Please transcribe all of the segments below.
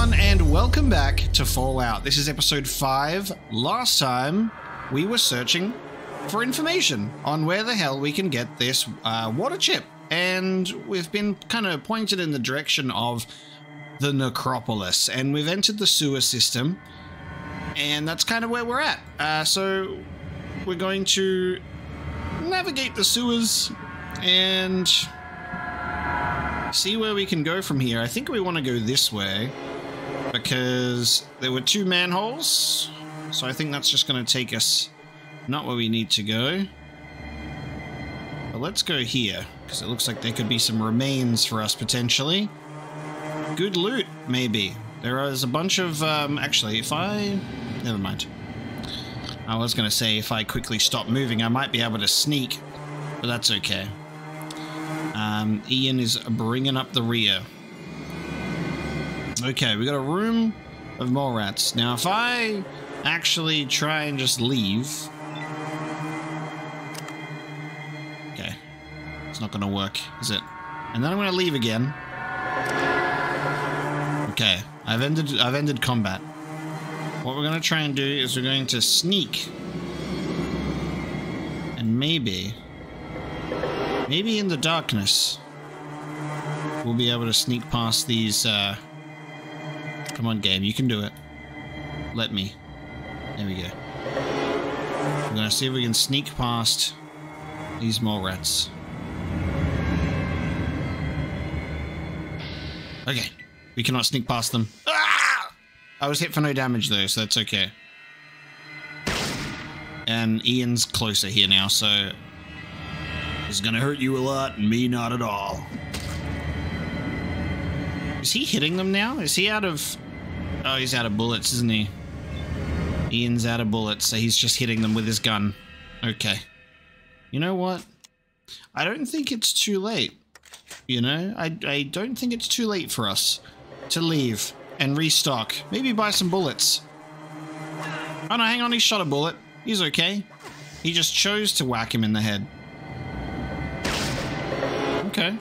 everyone, and welcome back to Fallout. This is episode 5. Last time, we were searching for information on where the hell we can get this uh, water chip. And we've been kind of pointed in the direction of the necropolis, and we've entered the sewer system, and that's kind of where we're at. Uh, so, we're going to navigate the sewers and see where we can go from here. I think we want to go this way because there were two manholes. So I think that's just going to take us not where we need to go. But let's go here because it looks like there could be some remains for us potentially. Good loot, maybe. There is a bunch of, um, actually, if I, never mind. I was going to say if I quickly stop moving, I might be able to sneak, but that's okay. Um, Ian is bringing up the rear. Okay, we got a room of mole rats. Now, if I actually try and just leave... Okay. It's not going to work, is it? And then I'm going to leave again. Okay, I've ended, I've ended combat. What we're going to try and do is we're going to sneak. And maybe... Maybe in the darkness, we'll be able to sneak past these, uh... Come on, game, you can do it. Let me. There we go. We're gonna see if we can sneak past these mole rats. Okay. We cannot sneak past them. Ah! I was hit for no damage though, so that's okay. And Ian's closer here now, so it's gonna hurt you a lot, and me not at all. Is he hitting them now? Is he out of... Oh, he's out of bullets, isn't he? Ian's out of bullets, so he's just hitting them with his gun. Okay. You know what? I don't think it's too late. You know? I, I don't think it's too late for us to leave and restock. Maybe buy some bullets. Oh no, hang on, he shot a bullet. He's okay. He just chose to whack him in the head. Okay.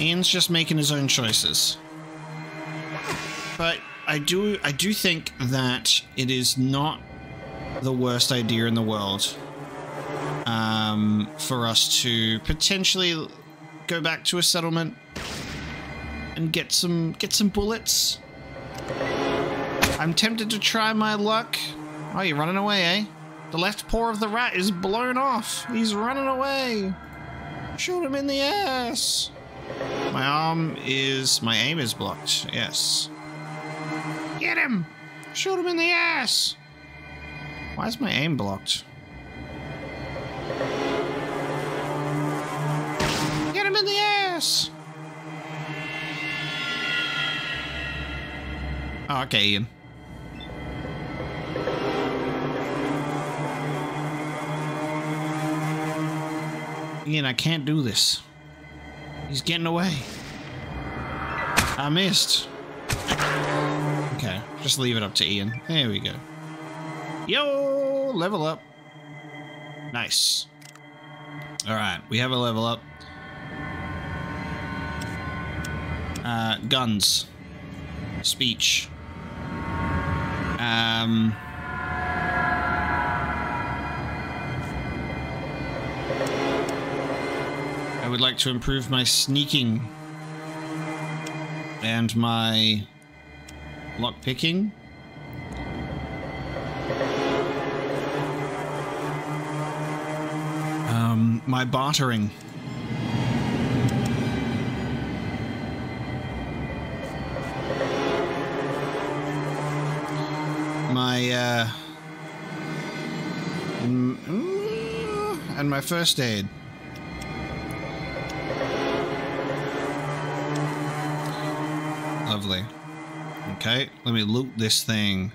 Ian's just making his own choices. But I do I do think that it is not the worst idea in the world um, for us to potentially go back to a settlement and get some get some bullets. I'm tempted to try my luck. Oh, you're running away, eh? The left paw of the rat is blown off. He's running away. Shoot him in the ass. My arm is... My aim is blocked. Yes. Get him! Shoot him in the ass! Why is my aim blocked? Get him in the ass! Oh, okay, Ian. Ian, I can't do this. He's getting away. I missed. Just leave it up to Ian. There we go. Yo, level up. Nice. Alright, we have a level up. Uh, guns. Speech. Um... I would like to improve my sneaking and my lockpicking. Um, my bartering. My, uh, and my first aid. Okay, let me loot this thing.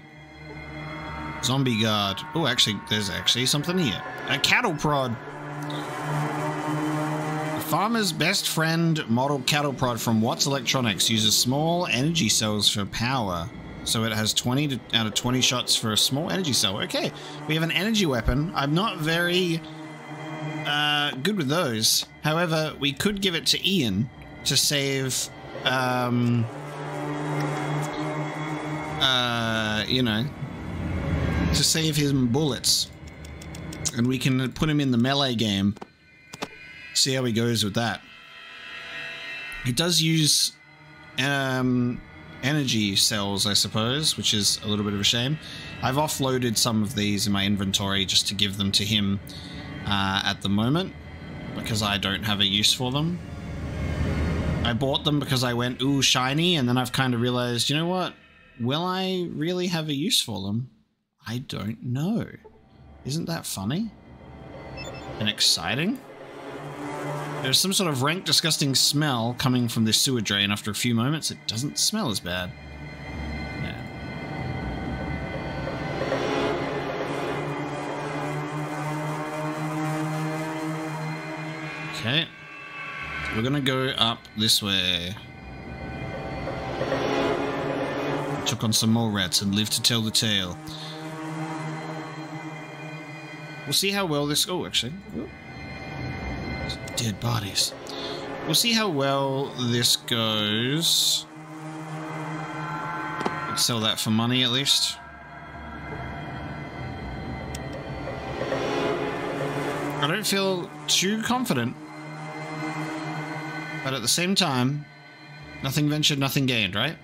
Zombie guard. Oh, actually, there's actually something here. A cattle prod. Farmer's best friend model cattle prod from Watts Electronics uses small energy cells for power. So it has 20 to, out of 20 shots for a small energy cell. Okay, we have an energy weapon. I'm not very uh, good with those. However, we could give it to Ian to save um, you know, to save him bullets. And we can put him in the melee game. See how he goes with that. He does use um, energy cells, I suppose, which is a little bit of a shame. I've offloaded some of these in my inventory just to give them to him uh, at the moment because I don't have a use for them. I bought them because I went, ooh, shiny, and then I've kind of realized, you know what? Will I really have a use for them? I don't know. Isn't that funny? And exciting? There's some sort of rank disgusting smell coming from this sewer drain after a few moments. It doesn't smell as bad. Yeah. Okay. We're gonna go up this way. Took on some more rats and lived to tell the tale. We'll see how well this... Oh, actually. Dead bodies. We'll see how well this goes. Sell that for money at least. I don't feel too confident. But at the same time, nothing ventured, nothing gained, right?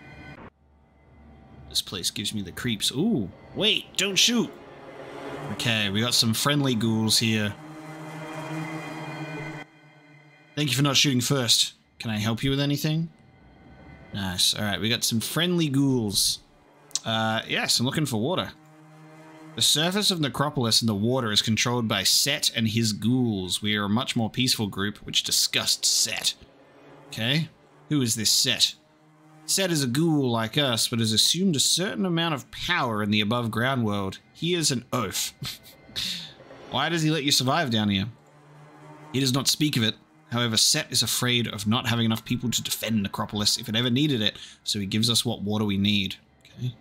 This place gives me the creeps. Ooh, wait, don't shoot! Okay, we got some friendly ghouls here. Thank you for not shooting first. Can I help you with anything? Nice. Alright, we got some friendly ghouls. Uh, yes, I'm looking for water. The surface of Necropolis and the water is controlled by Set and his ghouls. We are a much more peaceful group, which disgusts Set. Okay, who is this Set? Set is a ghoul like us, but has assumed a certain amount of power in the above ground world. He is an oaf. Why does he let you survive down here? He does not speak of it. However, Set is afraid of not having enough people to defend Necropolis if it ever needed it, so he gives us what water we need. Okay.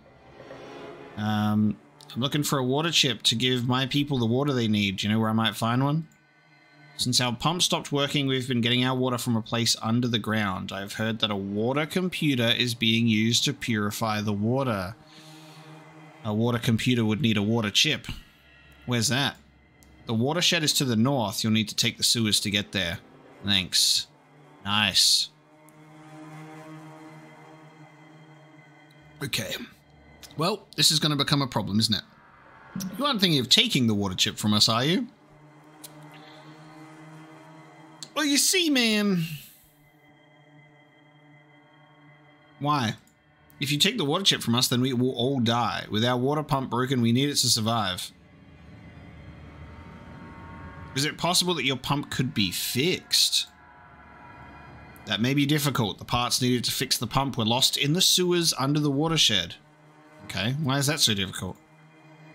Um, I'm looking for a water chip to give my people the water they need. Do you know where I might find one? Since our pump stopped working, we've been getting our water from a place under the ground. I've heard that a water computer is being used to purify the water. A water computer would need a water chip. Where's that? The watershed is to the north. You'll need to take the sewers to get there. Thanks. Nice. Okay. Well, this is going to become a problem, isn't it? You aren't thinking of taking the water chip from us, are you? Well, you see, man. Why? If you take the water chip from us, then we will all die. With our water pump broken, we need it to survive. Is it possible that your pump could be fixed? That may be difficult. The parts needed to fix the pump were lost in the sewers under the watershed. Okay, why is that so difficult?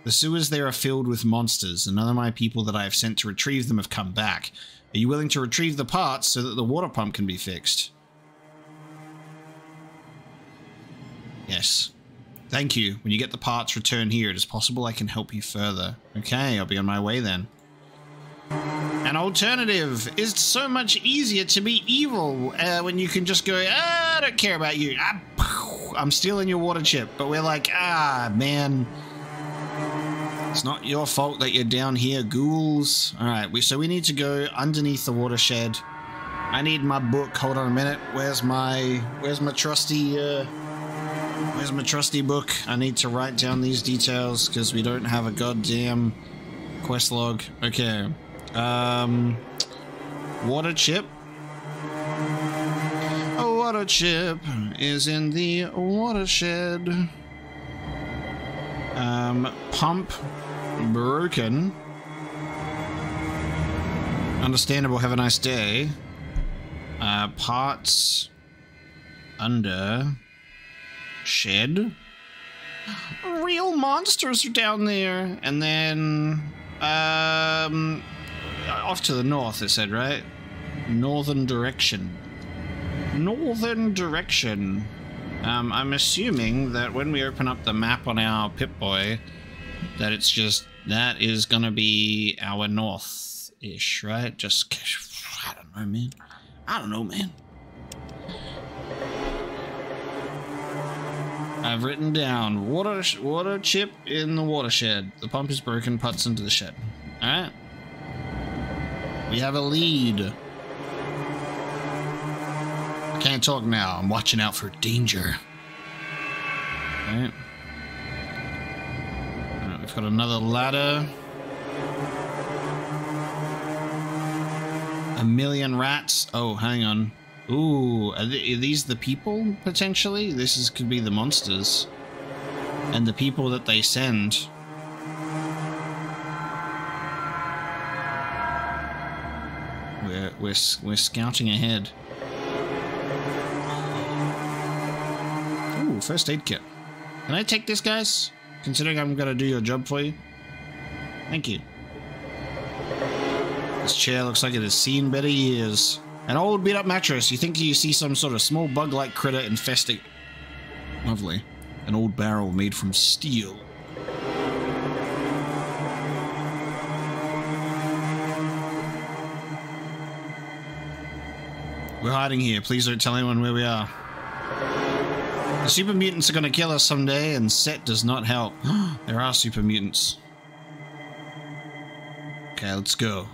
The sewers there are filled with monsters, and none of my people that I have sent to retrieve them have come back. Are you willing to retrieve the parts so that the water pump can be fixed? Yes. Thank you. When you get the parts, return here. It is possible I can help you further. Okay, I'll be on my way then. An alternative is so much easier to be evil uh, when you can just go, ah, I don't care about you. Ah, I'm stealing your water chip. But we're like, ah, man. It's not your fault that you're down here, ghouls. All right, we, so we need to go underneath the watershed. I need my book. Hold on a minute. Where's my where's my trusty uh, where's my trusty book? I need to write down these details because we don't have a goddamn quest log. Okay. Um, water chip. A water chip is in the watershed. Um, pump broken. Understandable, have a nice day. Uh, parts under shed. Real monsters are down there. And then, um, off to the north, it said, right? Northern direction. Northern direction. Um, I'm assuming that when we open up the map on our Pip-Boy, that it's just that is gonna be our north-ish, right? Just I don't know, man. I don't know, man. I've written down water water chip in the watershed. The pump is broken, puts into the shed. Alright. We have a lead. Can't talk now. I'm watching out for danger. Alright. Alright, got another ladder. A million rats. Oh, hang on. Ooh, are, th are, these the people, potentially? This is could be the monsters. And the people that they send. We're, we're, we're scouting ahead. Ooh, first aid kit. Can I take this, guys? Considering I'm gonna do your job for you. Thank you. This chair looks like it has seen better years. An old beat up mattress. You think you see some sort of small bug like critter infesting. Lovely. An old barrel made from steel. We're hiding here. Please don't tell anyone where we are. The super mutants are going to kill us someday, and Set does not help. there are super mutants. Okay, let's go.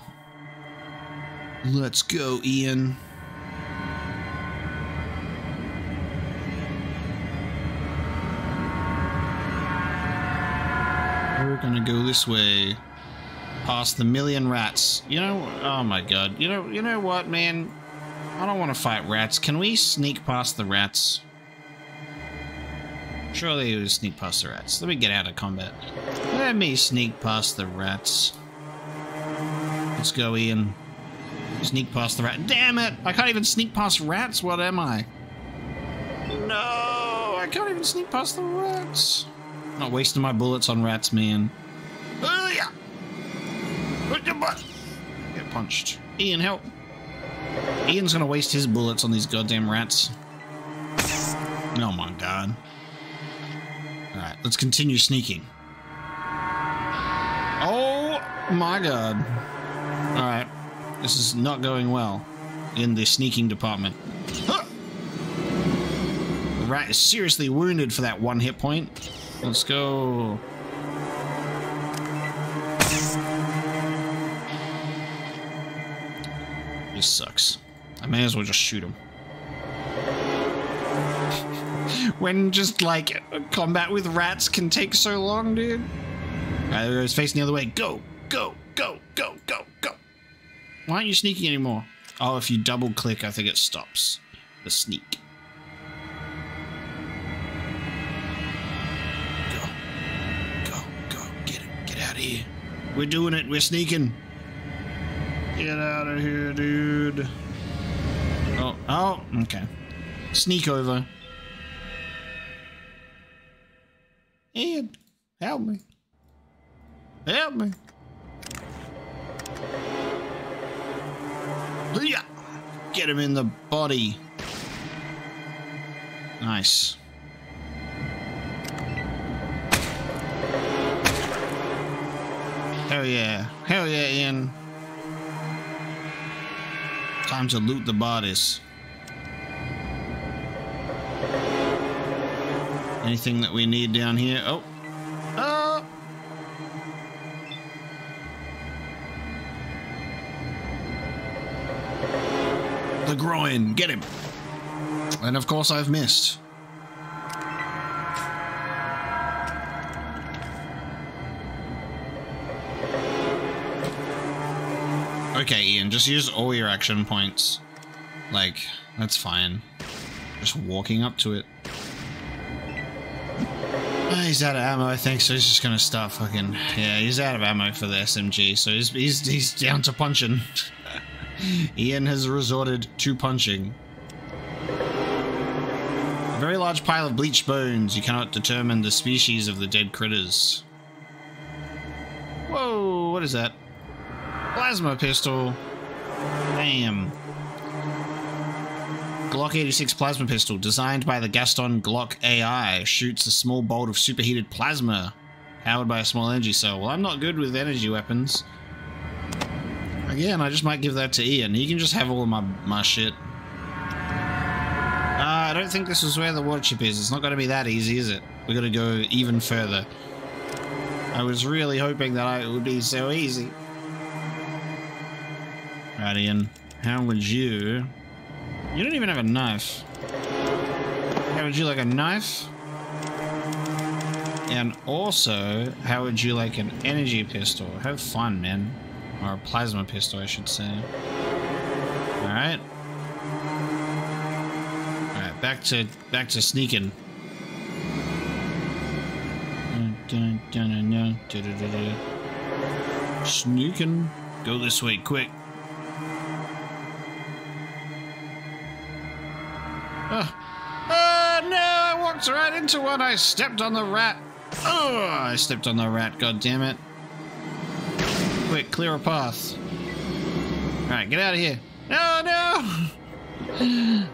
Let's go, Ian. We're gonna go this way. Past the million rats. You know, oh my god. You know, you know what, man? I don't want to fight rats. Can we sneak past the rats? Surely we sneak past the rats. Let me get out of combat. Let me sneak past the rats. Let's go, Ian. Sneak past the rat. Damn it! I can't even sneak past rats. What am I? No! I can't even sneak past the rats. Not wasting my bullets on rats, man. Get punched. Ian, help. Ian's gonna waste his bullets on these goddamn rats. Oh my god. Let's continue sneaking. Oh my god. Alright. This is not going well in the sneaking department. Rat is seriously wounded for that one hit point. Let's go. This sucks. I may as well just shoot him. When just like combat with rats can take so long, dude. Alright, there facing the other way. Go, go, go, go, go, go. Why aren't you sneaking anymore? Oh, if you double click, I think it stops the sneak. Go. Go, go. Get it. Get out of here. We're doing it. We're sneaking. Get out of here, dude. Oh, oh, okay. Sneak over. Ed, help me. Help me. Get him in the body. Nice. Hell yeah. Hell yeah, Ian. Time to loot the bodies. Anything that we need down here? Oh. Oh! The groin. Get him. And of course I've missed. Okay, Ian, just use all your action points. Like, that's fine. Just walking up to it. He's out of ammo, I think, so he's just gonna start fucking... Yeah, he's out of ammo for the SMG, so he's, he's, he's down to punching. Ian has resorted to punching. A very large pile of bleached bones. You cannot determine the species of the dead critters. Whoa, what is that? Plasma pistol. Damn. Glock 86 plasma pistol, designed by the Gaston Glock AI, shoots a small bolt of superheated plasma, powered by a small energy cell. Well, I'm not good with energy weapons. Again, I just might give that to Ian. He can just have all of my, my shit. Ah, I don't think this is where the water chip is. It's not going to be that easy, is it? we got to go even further. I was really hoping that I, it would be so easy. Right, Ian. How would you... You don't even have a knife. How would you like a knife? And also, how would you like an energy pistol? Have fun, man. Or a plasma pistol, I should say. Alright. Alright, back to back to sneaking. Sneaking. Go this way, quick. Right into one. I stepped on the rat. Oh, I stepped on the rat, god damn it. Quick, clear a path. Alright, get out of here. No, no!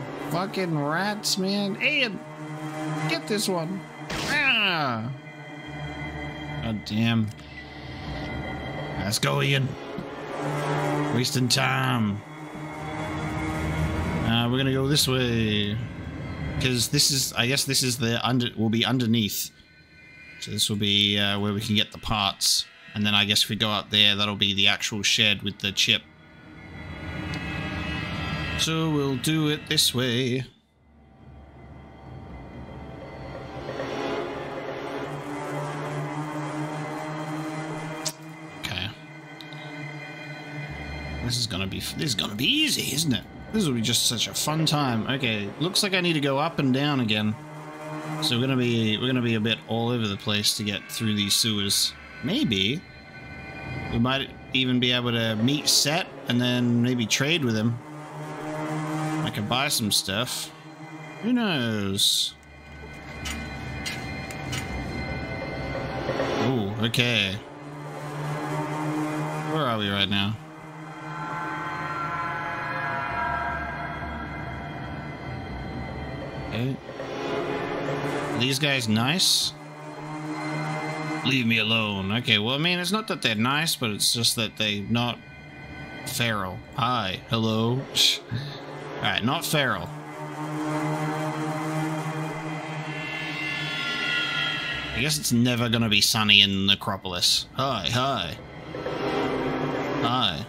Fucking rats, man. Ian, get this one. Ah. God damn. Let's go, Ian. Wasting time. Uh, we're gonna go this way. Because this is, I guess this is the under, will be underneath. So this will be uh, where we can get the parts. And then I guess if we go up there, that'll be the actual shed with the chip. So we'll do it this way. Okay. This is gonna be this is gonna be easy, isn't it? This will be just such a fun time. Okay, looks like I need to go up and down again. So we're gonna be we're gonna be a bit all over the place to get through these sewers. Maybe we might even be able to meet Set and then maybe trade with him. I could buy some stuff. Who knows? Ooh, okay. Where are we right now? Okay. These guys nice? Leave me alone. Okay, well, I mean, it's not that they're nice, but it's just that they're not feral. Hi, hello. Alright, not feral. I guess it's never gonna be sunny in Necropolis. Hi, hi. Hi.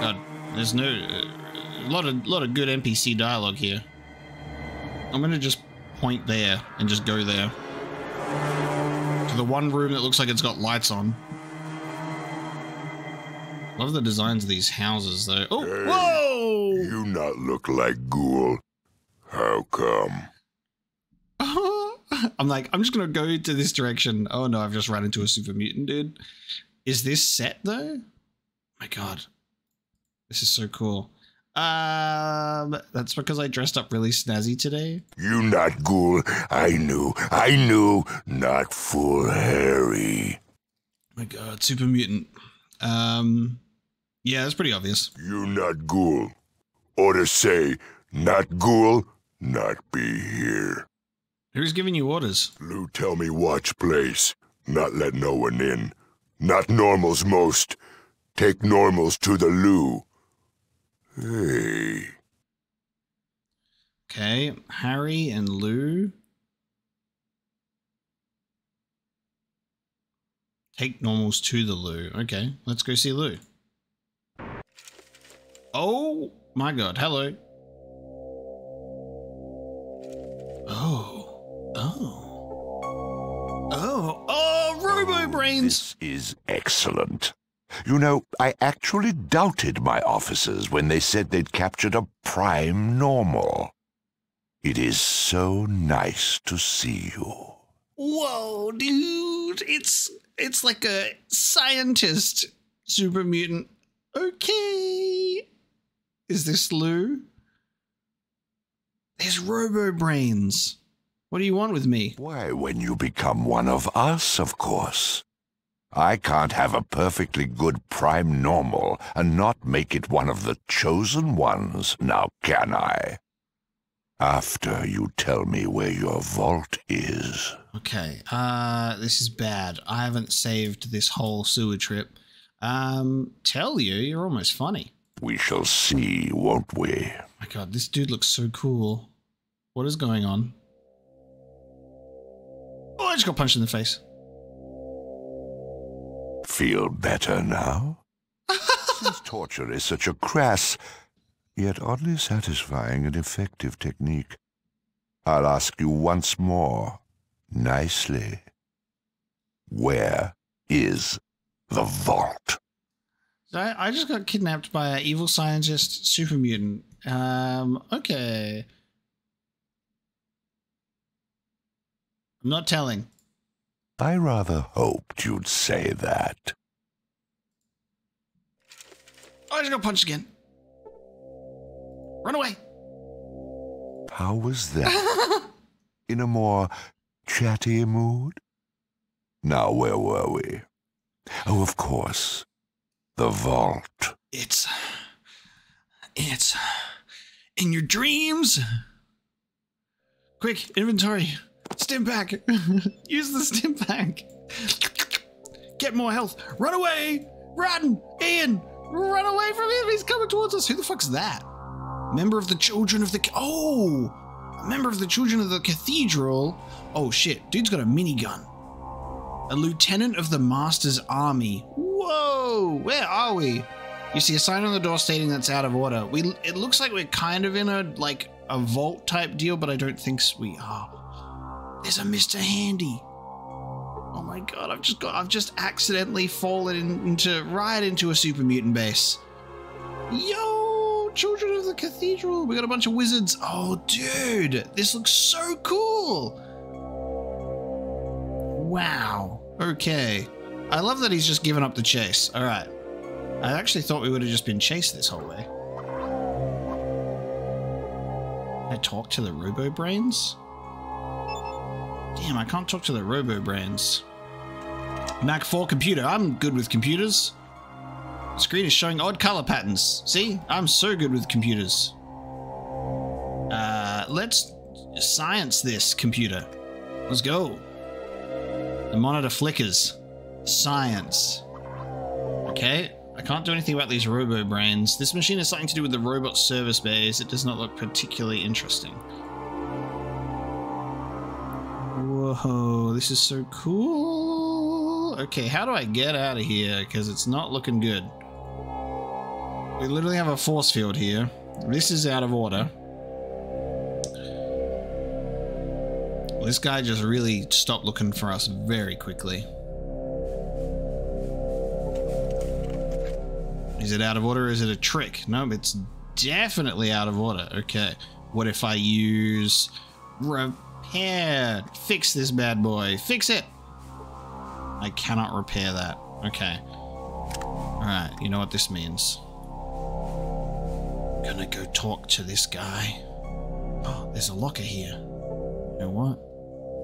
God, there's no... A lot of, lot of good NPC dialogue here. I'm gonna just point there and just go there. To the one room that looks like it's got lights on. Love the designs of these houses though. Oh, Hey, whoa! You not look like Ghoul. How come? I'm like, I'm just gonna go to this direction. Oh no, I've just run into a super mutant dude. Is this set though? My god. This is so cool. Um that's because I dressed up really snazzy today. You not Ghoul. I knew. I knew. Not full Harry. My god, super mutant. Um yeah, that's pretty obvious. You not Ghoul. Or to say, not Ghoul, not be here. Who's giving you orders? Lou tell me watch place. Not let no one in. Not normals most. Take normals to the Lou. Hey. Okay, Harry and Lou. Take normals to the Lou. Okay, let's go see Lou. Oh my god, hello. Oh. Oh. Oh. Oh, Robo Brains! This is excellent. You know, I actually doubted my officers when they said they'd captured a prime normal. It is so nice to see you. Whoa, dude! It's it's like a scientist super mutant. Okay. Is this Lou? There's Robo Brains. What do you want with me? Why, when you become one of us, of course. I can't have a perfectly good prime normal and not make it one of the chosen ones, now can I? After you tell me where your vault is. Okay. Uh this is bad. I haven't saved this whole sewer trip. Um tell you, you're almost funny. We shall see, won't we? my god, this dude looks so cool. What is going on? Oh, I just got punched in the face. Feel better now? Since torture is such a crass, yet oddly satisfying and effective technique, I'll ask you once more, nicely. Where is the vault? I, I just got kidnapped by an evil scientist super mutant. Um, okay. I'm not telling. I rather hoped you'd say that. Oh, I just got punched again. Run away. How was that? In a more chatty mood? Now, where were we? Oh, of course. The vault. It's. It's. In your dreams. Quick, inventory. Stim pack. Use the stim pack. Get more health. Run away. Run. Ian. Run away from him. He's coming towards us. Who the fuck's that? Member of the children of the. Oh! A member of the children of the cathedral. Oh shit. Dude's got a minigun. A lieutenant of the master's army. Whoa! Where are we? You see a sign on the door stating that's out of order. We. It looks like we're kind of in a like a vault type deal, but I don't think we are. There's a Mr. Handy. Oh my god! I've just got. I've just accidentally fallen into right into a super mutant base. Yo, children of the cathedral. We got a bunch of wizards. Oh, dude, this looks so cool. Wow. Okay. I love that he's just given up the chase. All right. I actually thought we would have just been chased this whole way. I talk to the Robo Brains? Damn, I can't talk to the Robo Brains. Mac 4 computer. I'm good with computers. Screen is showing odd color patterns. See? I'm so good with computers. Uh, let's science this computer. Let's go. The monitor flickers. Science. Okay, I can't do anything about these robo brains. This machine has something to do with the robot service bays. It does not look particularly interesting. Whoa, this is so cool. Okay, how do I get out of here? Because it's not looking good. We literally have a force field here. This is out of order. This guy just really stopped looking for us very quickly. Is it out of order? Is it a trick? No, it's definitely out of order. Okay. What if I use repair? Fix this bad boy. Fix it. I cannot repair that. Okay. Alright, you know what this means. gonna go talk to this guy. Oh, there's a locker here. You know what?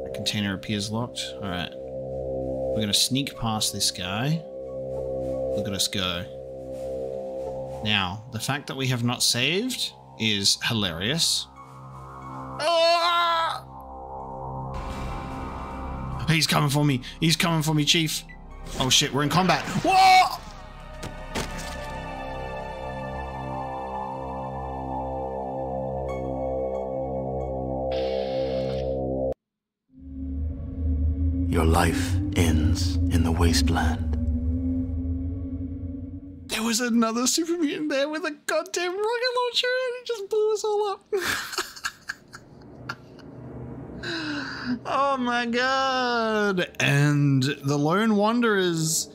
The container appears locked. Alright. We're gonna sneak past this guy. Look at us go. Now, the fact that we have not saved is hilarious. Ah! He's coming for me. He's coming for me, Chief. Oh shit, we're in combat. Whoa! Your life ends in the wasteland. There was another super mutant there with a goddamn rocket launcher and it just blew us all up. oh my god. And the Lone Wanderer's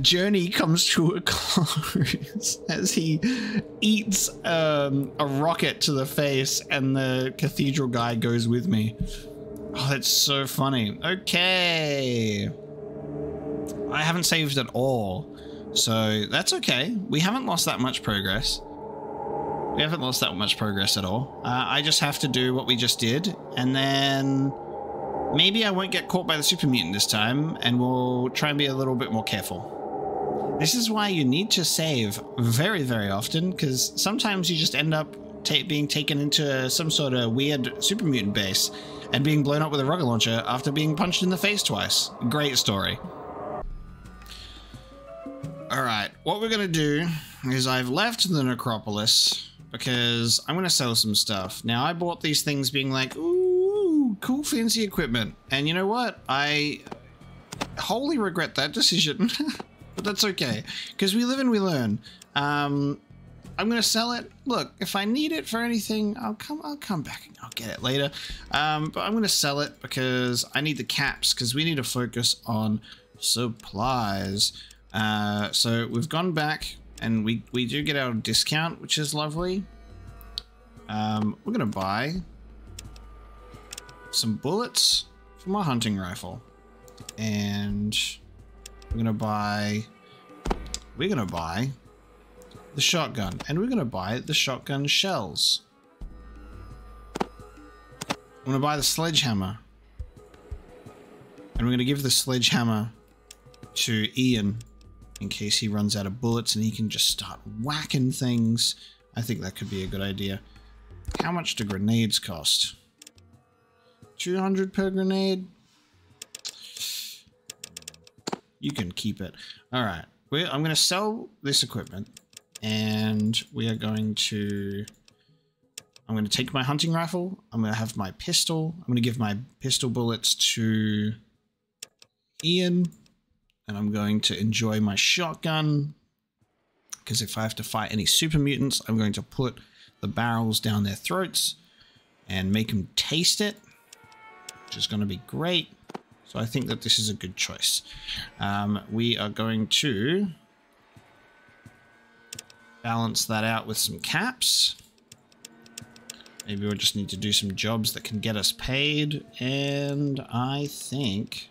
journey comes to a close as he eats um, a rocket to the face and the cathedral guy goes with me. Oh, that's so funny. Okay. I haven't saved at all. So that's okay. We haven't lost that much progress. We haven't lost that much progress at all. Uh, I just have to do what we just did, and then maybe I won't get caught by the super mutant this time, and we'll try and be a little bit more careful. This is why you need to save very, very often, because sometimes you just end up being taken into some sort of weird super mutant base and being blown up with a rocket launcher after being punched in the face twice. Great story. All right, what we're going to do is I've left the necropolis because I'm going to sell some stuff. Now, I bought these things being like, ooh, cool fancy equipment. And you know what? I wholly regret that decision. but that's okay, because we live and we learn. Um, I'm gonna sell it. Look, if I need it for anything, I'll come. I'll come back and I'll get it later. Um, but I'm gonna sell it because I need the caps because we need to focus on supplies. Uh, so we've gone back and we we do get our discount, which is lovely. Um, we're gonna buy some bullets for my hunting rifle, and we're gonna buy. We're gonna buy the shotgun, and we're to buy the shotgun shells. I'm to buy the sledgehammer. And we're to give the sledgehammer to Ian in case he runs out of bullets and he can just start whacking things. I think that could be a good idea. How much do grenades cost? 200 per grenade? You can keep it. All right. I'm going to sell this equipment and we are going to I'm going to take my hunting rifle. I'm going to have my pistol. I'm going to give my pistol bullets to Ian. And I'm going to enjoy my shotgun. Because if I have to fight any super mutants, I'm going to put the barrels down their throats and make them taste it. Which is going to be great. So I think that this is a good choice. Um, we are going to balance that out with some caps. Maybe we'll just need to do some jobs that can get us paid. And I think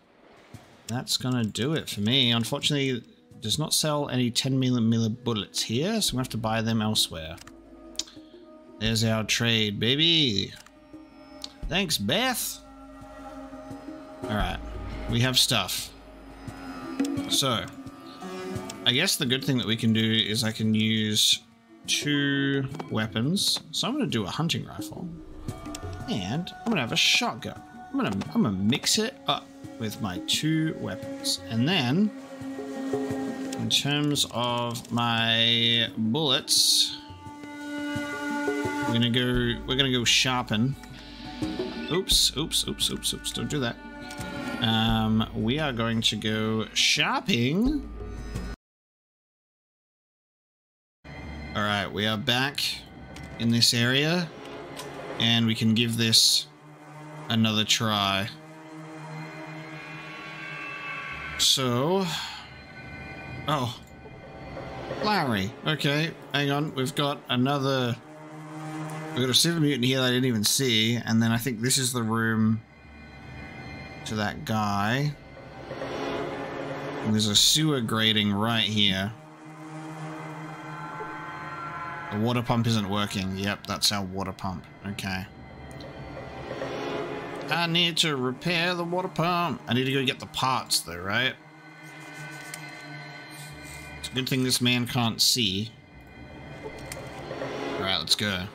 that's to do it for me. Unfortunately, does not sell any 10 millimeter bullets here, so we have to buy them elsewhere. There's our trade, baby. Thanks, Beth. Alright, we have stuff. So, I guess the good thing that we can do is I can use two weapons. So I'm to do a hunting rifle. And I'm to have a shotgun. I'm to I'm to mix it up with my two weapons. And then in terms of my bullets, we're to go we're to go sharpen. Oops, oops, oops, oops, oops. Don't do that. Um, we are going to go shopping. Alright, we are back in this area. And we can give this another try. So... Oh. Larry. Okay, hang on. We've got another... We've got a super mutant here that I didn't even see. And then I think this is the room to that guy. And there's a sewer grating right here. The water pump isn't working. Yep, that's our water pump. Okay. I need to repair the water pump. I need to go get the parts though, right? It's a good thing this man can't see. Alright, let's go.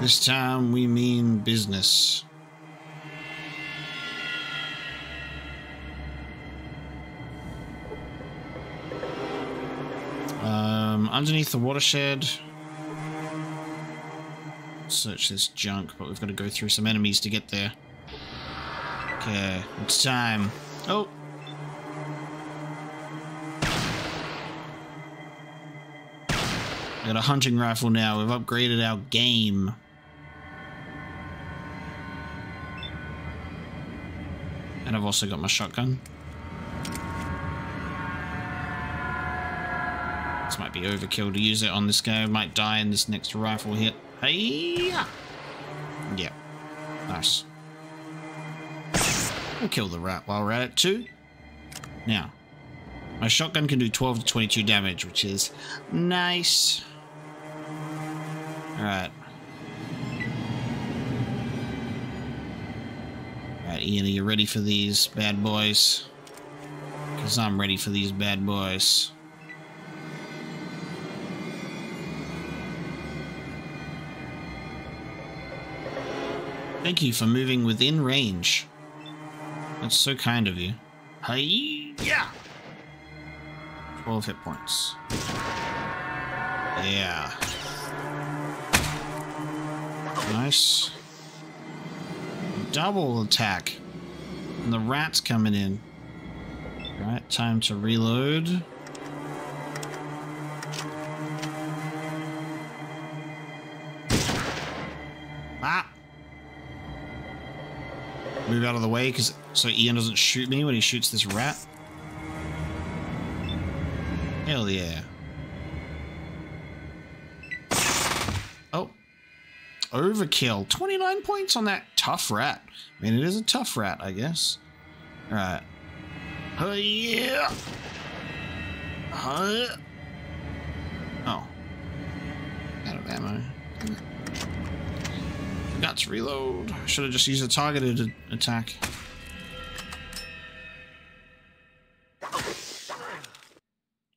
This time we mean business. Um, underneath the watershed, search this junk, but we've got to go through some enemies to get there. Okay, it's time. Oh! Got a hunting rifle now. We've upgraded our game. And I've also got my shotgun. This might be overkill to use it on this guy. Might die in this next rifle hit. Hey! Yeah. Nice. We'll kill the rat while we're at it too. Now, my shotgun can do 12 to 22 damage, which is nice. Alright. Alright, Ian, are you ready for these bad boys? Because I'm ready for these bad boys. Thank you for moving within range. That's so kind of you. Hey, yeah. 12 hit points. Yeah. Nice. Double attack. And the rat's coming in. Right, time to reload. Ah! Move out of the way because so Ian doesn't shoot me when he shoots this rat. Hell yeah. Oh. Overkill. 29 points on that tough rat. I mean, it is a tough rat, I guess. Alright. Oh, yeah. Uh, oh. Out of ammo. To reload. Should have just used a targeted attack.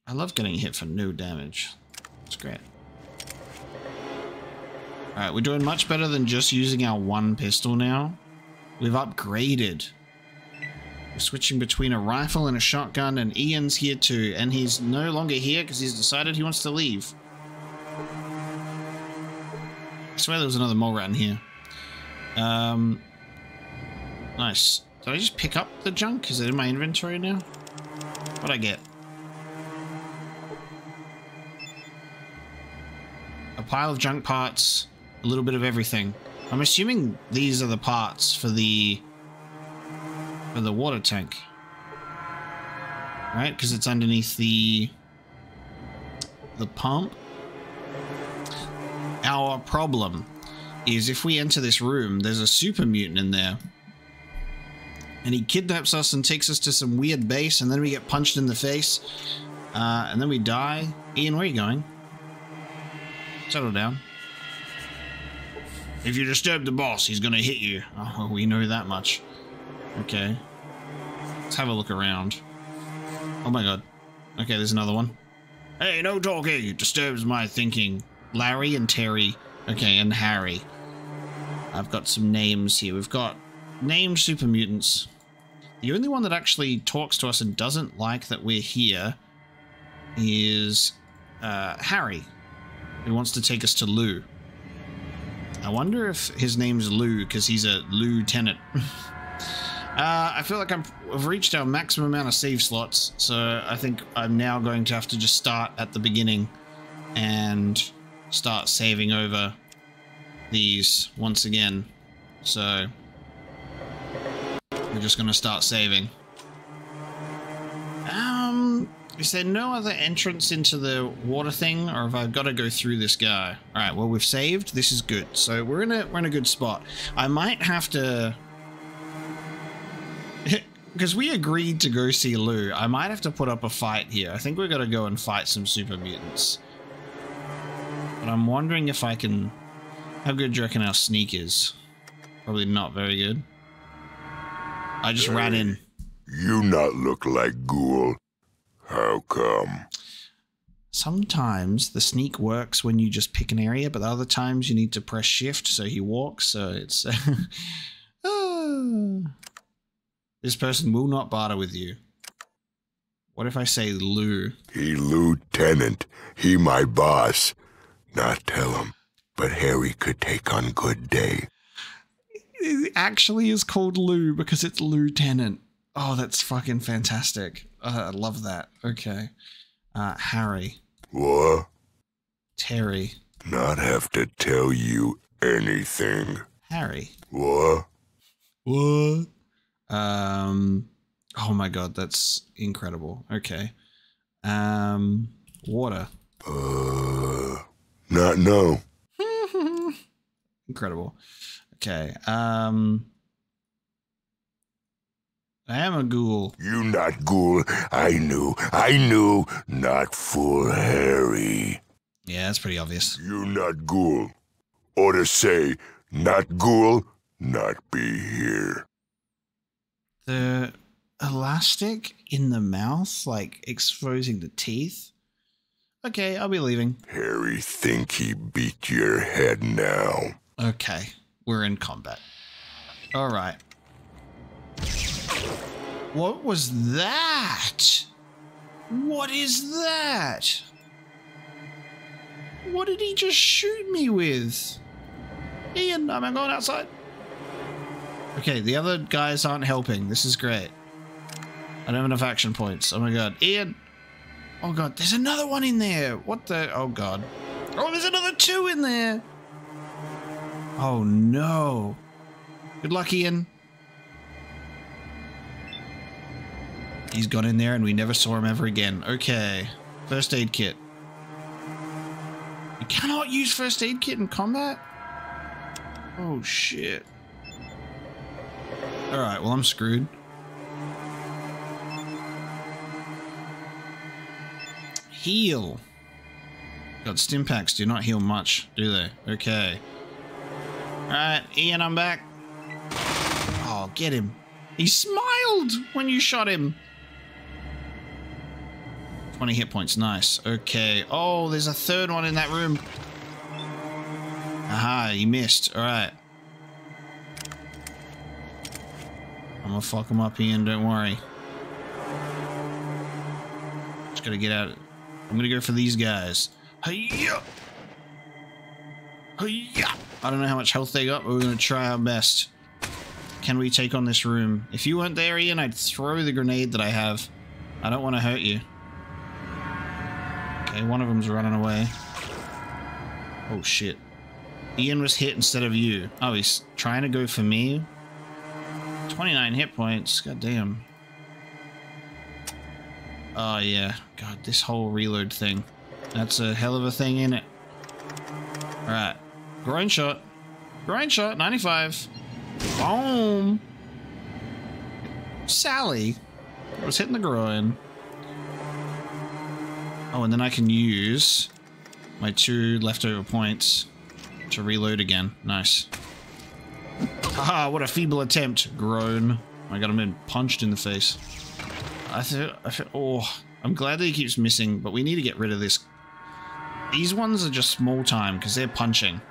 I love getting hit for no damage. It's great. Alright, we're doing much better than just using our one pistol now. We've upgraded. We're switching between a rifle and a shotgun, and Ian's here too, and he's no longer here because he's decided he wants to leave. I swear there was another mole rat in here. Um, nice. Did I just pick up the junk? Is it in my inventory now? What'd I get? Pile of junk parts, a little bit of everything. I'm assuming these are the parts for the for the water tank. Right? Because it's underneath the the pump. Our problem is if we enter this room, there's a super mutant in there. And he kidnaps us and takes us to some weird base, and then we get punched in the face. Uh, and then we die. Ian, where are you going? Settle down. If you disturb the boss, he's gonna hit you. Oh, we know that much. Okay. Let's have a look around. Oh my god. Okay, there's another one. Hey, no talking! Disturbs my thinking. Larry and Terry. Okay, and Harry. I've got some names here. We've got named super mutants. The only one that actually talks to us and doesn't like that we're here is uh, Harry, who wants to take us to Lou. I wonder if his name's Lou because he's a lieutenant. uh, I feel like i have reached our maximum amount of save slots, so I think I'm now going to have to just start at the beginning and start saving over these once again. So we're just going to start saving. Is there no other entrance into the water thing, or have I got to go through this guy? All right. Well, we've saved. This is good. So we're in a we're in a good spot. I might have to. Because we agreed to go see Lou, I might have to put up a fight here. I think we're to go and fight some super mutants. But I'm wondering if I can how good do you reckon our sneak is? Probably not very good. I just hey, ran in. You not look like Ghoul. How come? Sometimes the sneak works when you just pick an area, but other times you need to press shift so he walks, so it's... ah. This person will not barter with you. What if I say Lou? He lieutenant. He my boss. Not tell him but Harry could take on good day. It actually is called Lou because it's Lieutenant. Oh, that's fucking fantastic. Uh, I love that. Okay. Uh, Harry. What? Terry. Not have to tell you anything. Harry. What? What? Um. Oh my god, that's incredible. Okay. Um. Water. Uh. Not no. Incredible. Okay. Um I am a ghoul. You not ghoul. I knew. I knew. Not fool Harry. Yeah, that's pretty obvious. You not ghoul. Or to say, not ghoul, not be here. The elastic in the mouth, like exposing the teeth? Okay, I'll be leaving. Harry think he beat your head now. Okay, we're in combat. All right. What was that? What is that? What did he just shoot me with? Ian, I'm going outside. Okay, the other guys aren't helping. This is great. I don't have enough action points. Oh my god. Ian! Oh god, there's another one in there. What the? Oh god. Oh, there's another two in there. Oh no. Good luck, Ian. He's gone in there and we never saw him ever again. Okay. First aid kit. You cannot use first aid kit in combat? Oh shit. Alright, well I'm screwed. Heal. God, Stimpaks do not heal much, do they? Okay. Alright, Ian, I'm back. Oh, get him. He smiled when you shot him. 20 hit points, nice. Okay. Oh, there's a third one in that room. Aha, you missed. Alright. I'm gonna fuck him up, Ian, don't worry. Just gotta get out. I'm gonna go for these guys. Hiya! Hiya! I don't know how much health they got, but we're gonna try our best. Can we take on this room? If you weren't there, Ian, I'd throw the grenade that I have. I don't want to hurt you. Okay, one of them's running away. Oh shit. Ian was hit instead of you. Oh, he's trying to go for me? 29 hit points. God damn. Oh yeah. God, this whole reload thing. That's a hell of a thing, in it? Alright. Groin shot. Groin shot, 95. Boom. Sally. I was hitting the groin. Oh, and then I can use my two leftover points to reload again. Nice. Haha, what a feeble attempt. Groan. I got him punched in the face. I feel, I oh, I'm glad that he keeps missing, but we need to get rid of this. These ones are just small time because they're punching.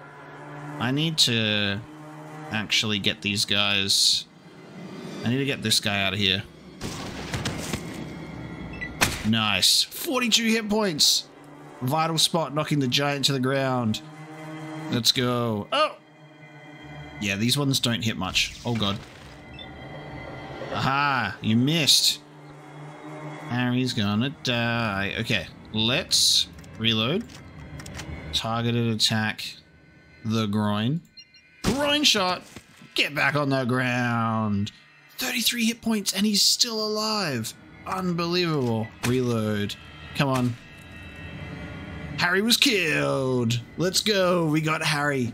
I need to actually get these guys. I need to get this guy out of here. Nice. 42 hit points. Vital spot knocking the giant to the ground. Let's go. Oh! Yeah, these ones don't hit much. Oh god. Aha! You missed. Harry's gonna die. Okay, let's reload. Targeted attack. The groin. Groin shot! Get back on the ground! 33 hit points and he's still alive. Unbelievable. Reload. Come on. Harry was killed. Let's go. We got Harry.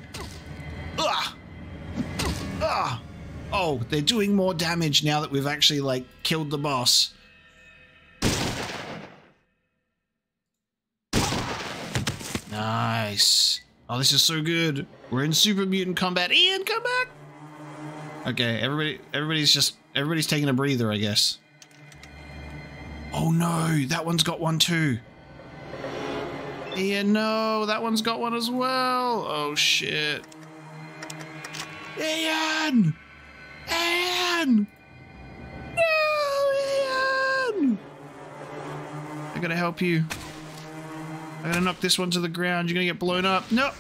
Ah! Ah! Oh, they're doing more damage now that we've actually, like, killed the boss. Nice. Oh, this is so good. We're in super mutant combat. Ian, come back! Okay, everybody, everybody's just, everybody's taking a breather, I guess. Oh no, that one's got one too. Ian, no, that one's got one as well. Oh shit. Ian! Ian! No, Ian! I gotta help you. I gotta knock this one to the ground. You're gonna get blown up. No!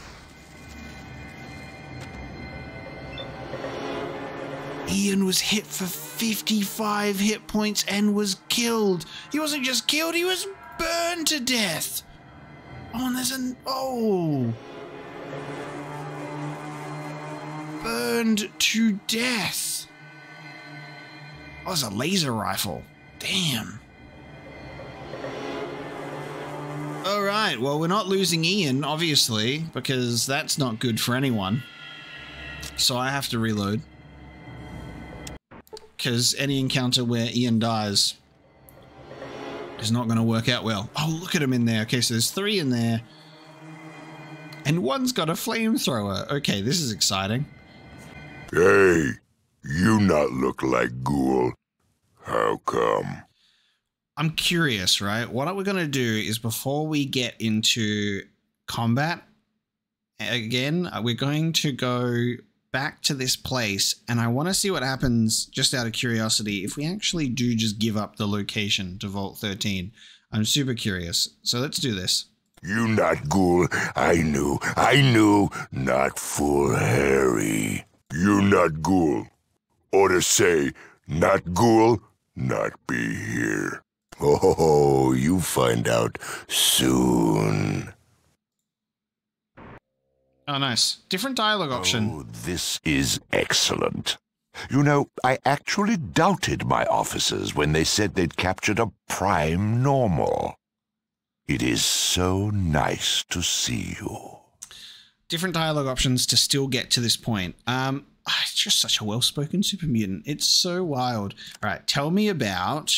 Ian was hit for 55 hit points and was killed. He wasn't just killed, he was burned to death. Oh, and there's an. Oh! Burned to death. Oh, it's a laser rifle. Damn. Alright, well, we're not losing Ian, obviously, because that's not good for anyone. So I have to reload because any encounter where Ian dies is not going to work out well. Oh, look at him in there. Okay, so there's three in there. And one's got a flamethrower. Okay, this is exciting. Hey, you not look like Ghoul. How come? I'm curious, right? What are we're going to do is before we get into combat, again, we're going to go back to this place and I want to see what happens just out of curiosity if we actually do just give up the location to Vault 13. I'm super curious. So let's do this. You not ghoul. I knew. I knew. Not fool Harry. You not ghoul. Or to say, not ghoul, not be here. Oh, you find out soon. Oh, nice. Different dialogue option. Oh, this is excellent. You know, I actually doubted my officers when they said they'd captured a prime normal. It is so nice to see you. Different dialogue options to still get to this point. Um, ah, it's just such a well-spoken super mutant. It's so wild. All right, tell me about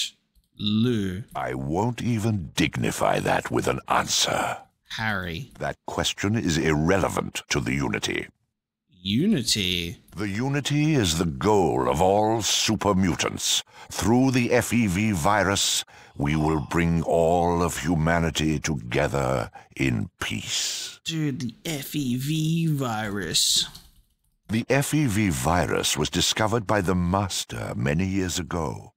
Lou, I won't even dignify that with an answer. Harry, That question is irrelevant to the Unity. Unity. The Unity is the goal of all super mutants. Through the FEV virus, we will bring all of humanity together in peace. Dude, the FEV virus. The FEV virus was discovered by the Master many years ago.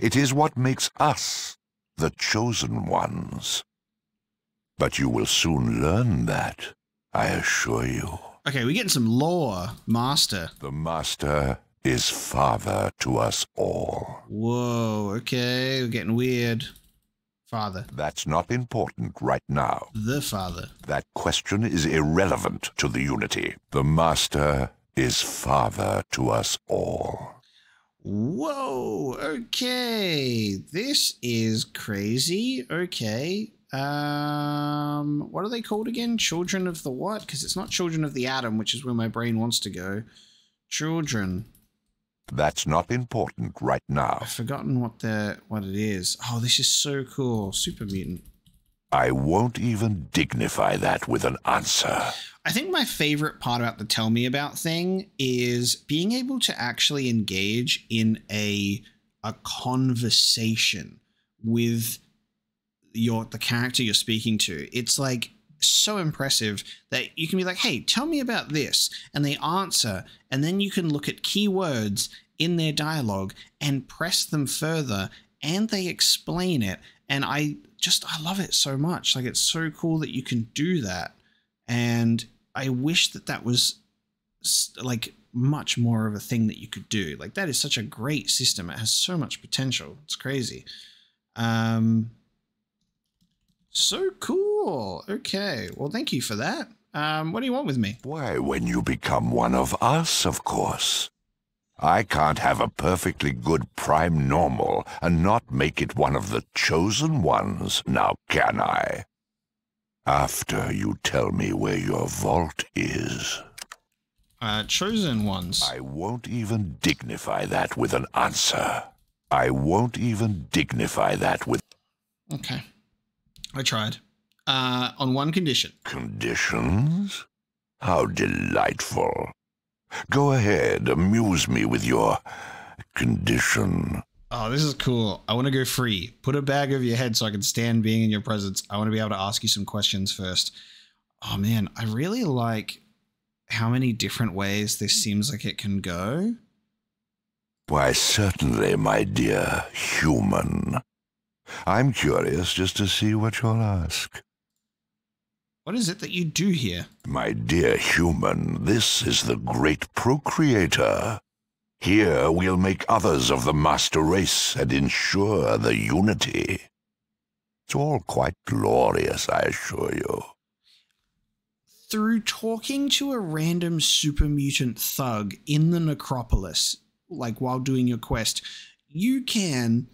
It is what makes us the Chosen Ones. But you will soon learn that, I assure you. Okay, we're getting some lore, Master. The Master is father to us all. Whoa, okay, we're getting weird. Father. That's not important right now. The father. That question is irrelevant to the Unity. The Master is father to us all. Whoa, okay. This is crazy. Okay. Um, what are they called again? Children of the what? Because it's not Children of the Atom, which is where my brain wants to go. Children. That's not important right now. I've forgotten what the what it is. Oh, this is so cool. Super mutant. I won't even dignify that with an answer. I think my favorite part about the tell me about thing is being able to actually engage in a a conversation with your the character you're speaking to. It's like so impressive that you can be like, "Hey, tell me about this," and they answer, and then you can look at keywords in their dialogue and press them further, and they explain it. And I just I love it so much. Like it's so cool that you can do that, and I wish that that was like much more of a thing that you could do. Like that is such a great system. It has so much potential. It's crazy. Um, so cool. Okay. Well, thank you for that. Um, what do you want with me? Why, when you become one of us, of course. I can't have a perfectly good prime normal and not make it one of the chosen ones, now can I? After you tell me where your vault is, Uh, chosen ones. I won't even dignify that with an answer. I won't even dignify that with Okay. I tried. Uh, on one condition. conditions? How delightful. Go ahead, amuse me with your condition. Oh, this is cool. I want to go free. Put a bag over your head so I can stand being in your presence. I want to be able to ask you some questions first. Oh man, I really like how many different ways this seems like it can go. Why, certainly, my dear human. I'm curious just to see what you'll ask. What is it that you do here? My dear human, this is the great procreator. Here we'll make others of the master race and ensure the unity. It's all quite glorious, I assure you. Through talking to a random super mutant thug in the necropolis, like while doing your quest, you can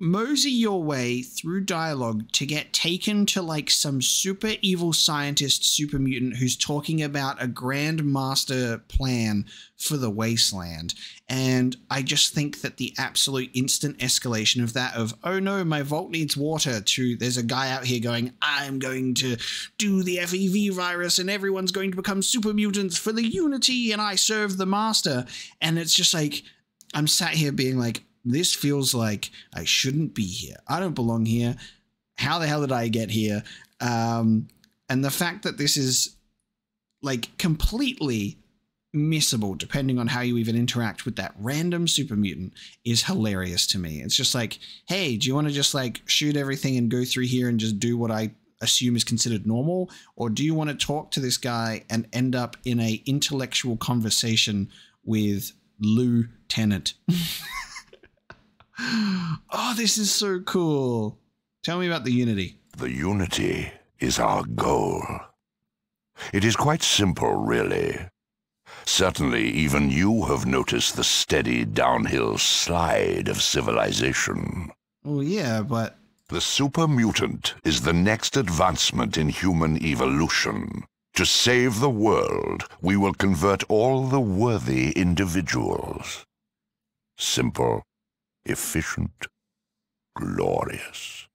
mosey your way through dialogue to get taken to like some super evil scientist super mutant who's talking about a grand master plan for the wasteland. And i just think that the absolute instant escalation of that of oh no my vault needs water to there's a guy out here going i'm going to do the fev virus and everyone's going to become super mutants for the unity and i serve the master and it's just like i'm sat here being like this feels like I shouldn't be here. I don't belong here. How the hell did I get here? Um, and the fact that this is like completely missable, depending on how you even interact with that random super mutant, is hilarious to me. It's just like, hey, do you want to just like shoot everything and go through here and just do what I assume is considered normal, or do you want to talk to this guy and end up in a intellectual conversation with Lou Tennant? oh, this is so cool. Tell me about the Unity. The Unity is our goal. It is quite simple, really. Certainly, even you have noticed the steady downhill slide of civilization. Oh, yeah, but. The super mutant is the next advancement in human evolution. To save the world, we will convert all the worthy individuals. Simple, efficient, glorious.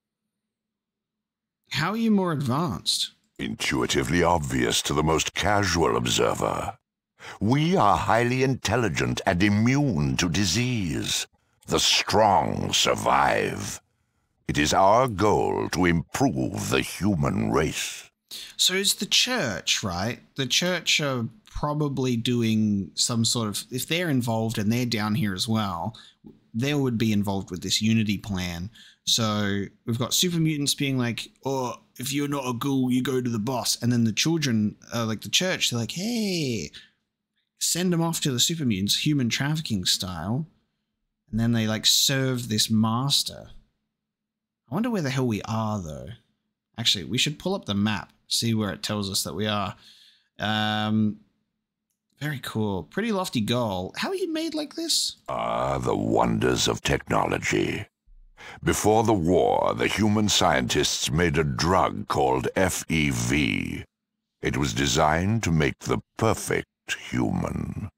How are you more advanced? Intuitively obvious to the most casual observer. We are highly intelligent and immune to disease. The strong survive. It is our goal to improve the human race. So it's the church, right? The church are probably doing some sort of if they're involved and they're down here as well, they would be involved with this unity plan. So we've got super mutants being like, "Oh, if you're not a ghoul, you go to the boss," and then the children, uh, like the church, they're like, "Hey, send them off to the super mutants, human trafficking style," and then they like serve this master. I wonder where the hell we are though. Actually, we should pull up the map, see where it tells us that we are. Um, very cool. Pretty lofty goal. How are you made like this? Ah, the wonders of technology. Before the war, the human scientists made a drug called FEV. It was designed to make the perfect human.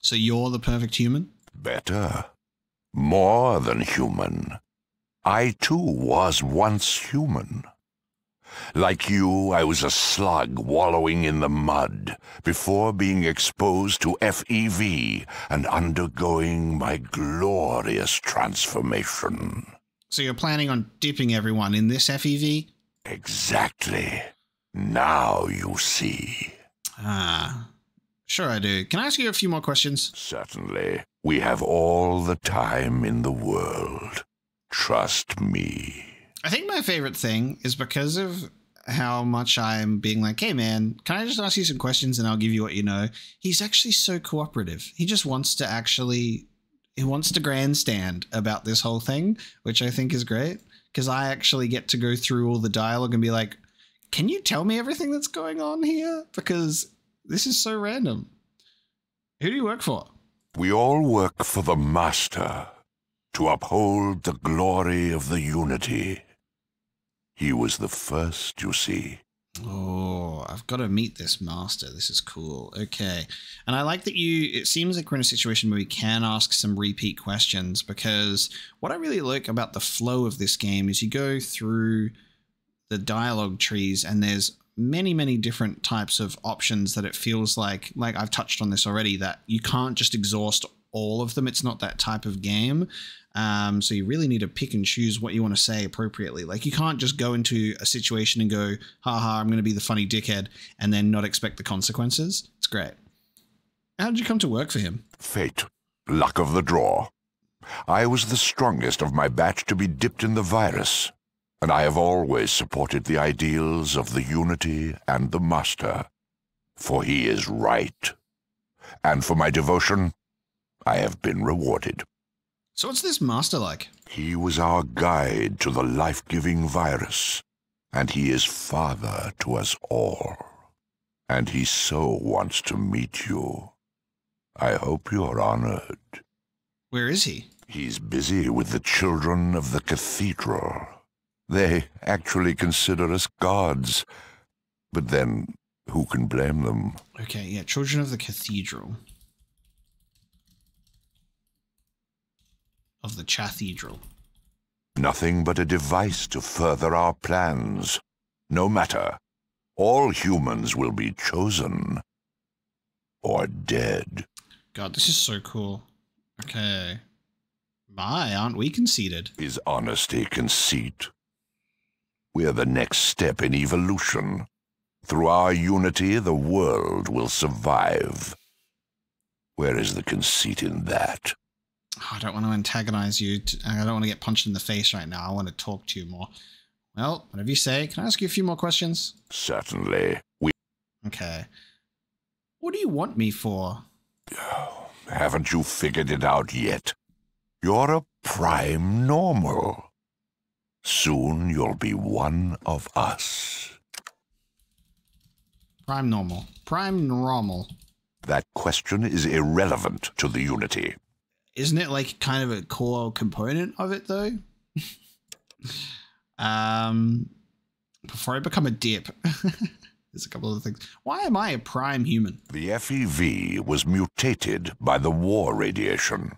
So you're the perfect human? Better. More than human. I too was once human. Like you, I was a slug wallowing in the mud before being exposed to FEV and undergoing my glorious transformation. So you're planning on dipping everyone in this FEV? Exactly. Now you see. Ah, sure I do. Can I ask you a few more questions? Certainly. We have all the time in the world. Trust me. I think my favorite thing is because of how much I'm being like, hey man, can I just ask you some questions and I'll give you what you know? He's actually so cooperative. He just wants to actually, he wants to grandstand about this whole thing, which I think is great because I actually get to go through all the dialogue and be like, can you tell me everything that's going on here? Because this is so random. Who do you work for? We all work for the Master to uphold the glory of the Unity. He was the first, you see. Oh, I've got to meet this master. This is cool. Okay. And I like that you, it seems like we're in a situation where we can ask some repeat questions because what I really like about the flow of this game is you go through the dialogue trees and there's many, many different types of options that it feels like, like I've touched on this already, that you can't just exhaust all of them. It's not that type of game. Um, so you really need to pick and choose what you want to say appropriately. Like you can't just go into a situation and go, haha, I'm going to be the funny dickhead and then not expect the consequences. It's great. How did you come to work for him? Fate. Luck of the draw. I was the strongest of my batch to be dipped in the virus, and I have always supported the ideals of the Unity and the Master, for he is right. And for my devotion, I have been rewarded. So what's this master like? He was our guide to the life-giving virus, and he is father to us all. And he so wants to meet you. I hope you're honored. Where is he? He's busy with the children of the cathedral. They actually consider us gods. But then, who can blame them? Okay, yeah, Children of the Cathedral. Of the Cathedral. Nothing but a device to further our plans. No matter. All humans will be chosen. Or dead. God, this is so cool. Okay. My, aren't we conceited? Is honesty conceit? We're the next step in evolution. Through our unity, the world will survive. Where is the conceit in that? Oh, I don't want to antagonize you. To, I don't want to get punched in the face right now. I want to talk to you more. Well, whatever you say. Can I ask you a few more questions? Certainly. We Okay. What do you want me for? Oh, haven't you figured it out yet? You're a prime normal. Soon you'll be one of us. Prime normal. Prime normal. That question is irrelevant to the Unity. Isn't it like kind of a core component of it though? um before I become a dip. There's a couple of things. Why am I a prime human? The FEV was mutated by the war radiation.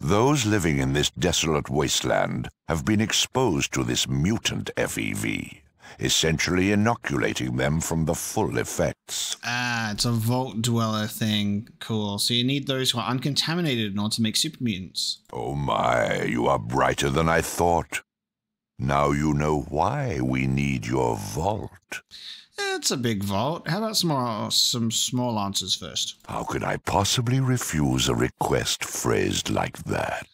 Those living in this desolate wasteland have been exposed to this mutant FEV, essentially inoculating them from the full effects. Ah, it's a vault dweller thing. Cool. So you need those who are uncontaminated in order to make super mutants. Oh my, you are brighter than I thought. Now you know why we need your vault. It's a big vault. How about some more, some small answers first? How could I possibly refuse a request phrased like that?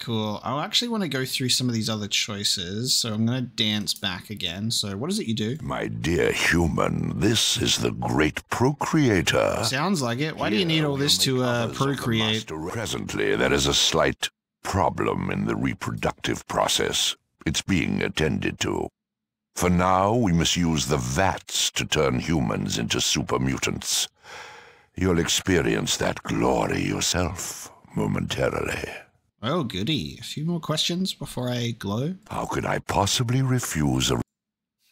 Cool. I actually want to go through some of these other choices, so I'm going to dance back again. So, what is it you do? My dear human, this is the great procreator. Sounds like it. Why do you need all this to uh, procreate? Presently, there is a slight problem in the reproductive process. It's being attended to. For now, we must use the vats to turn humans into super mutants. You'll experience that glory yourself momentarily. Oh, goody. A few more questions before I glow. How could I possibly refuse a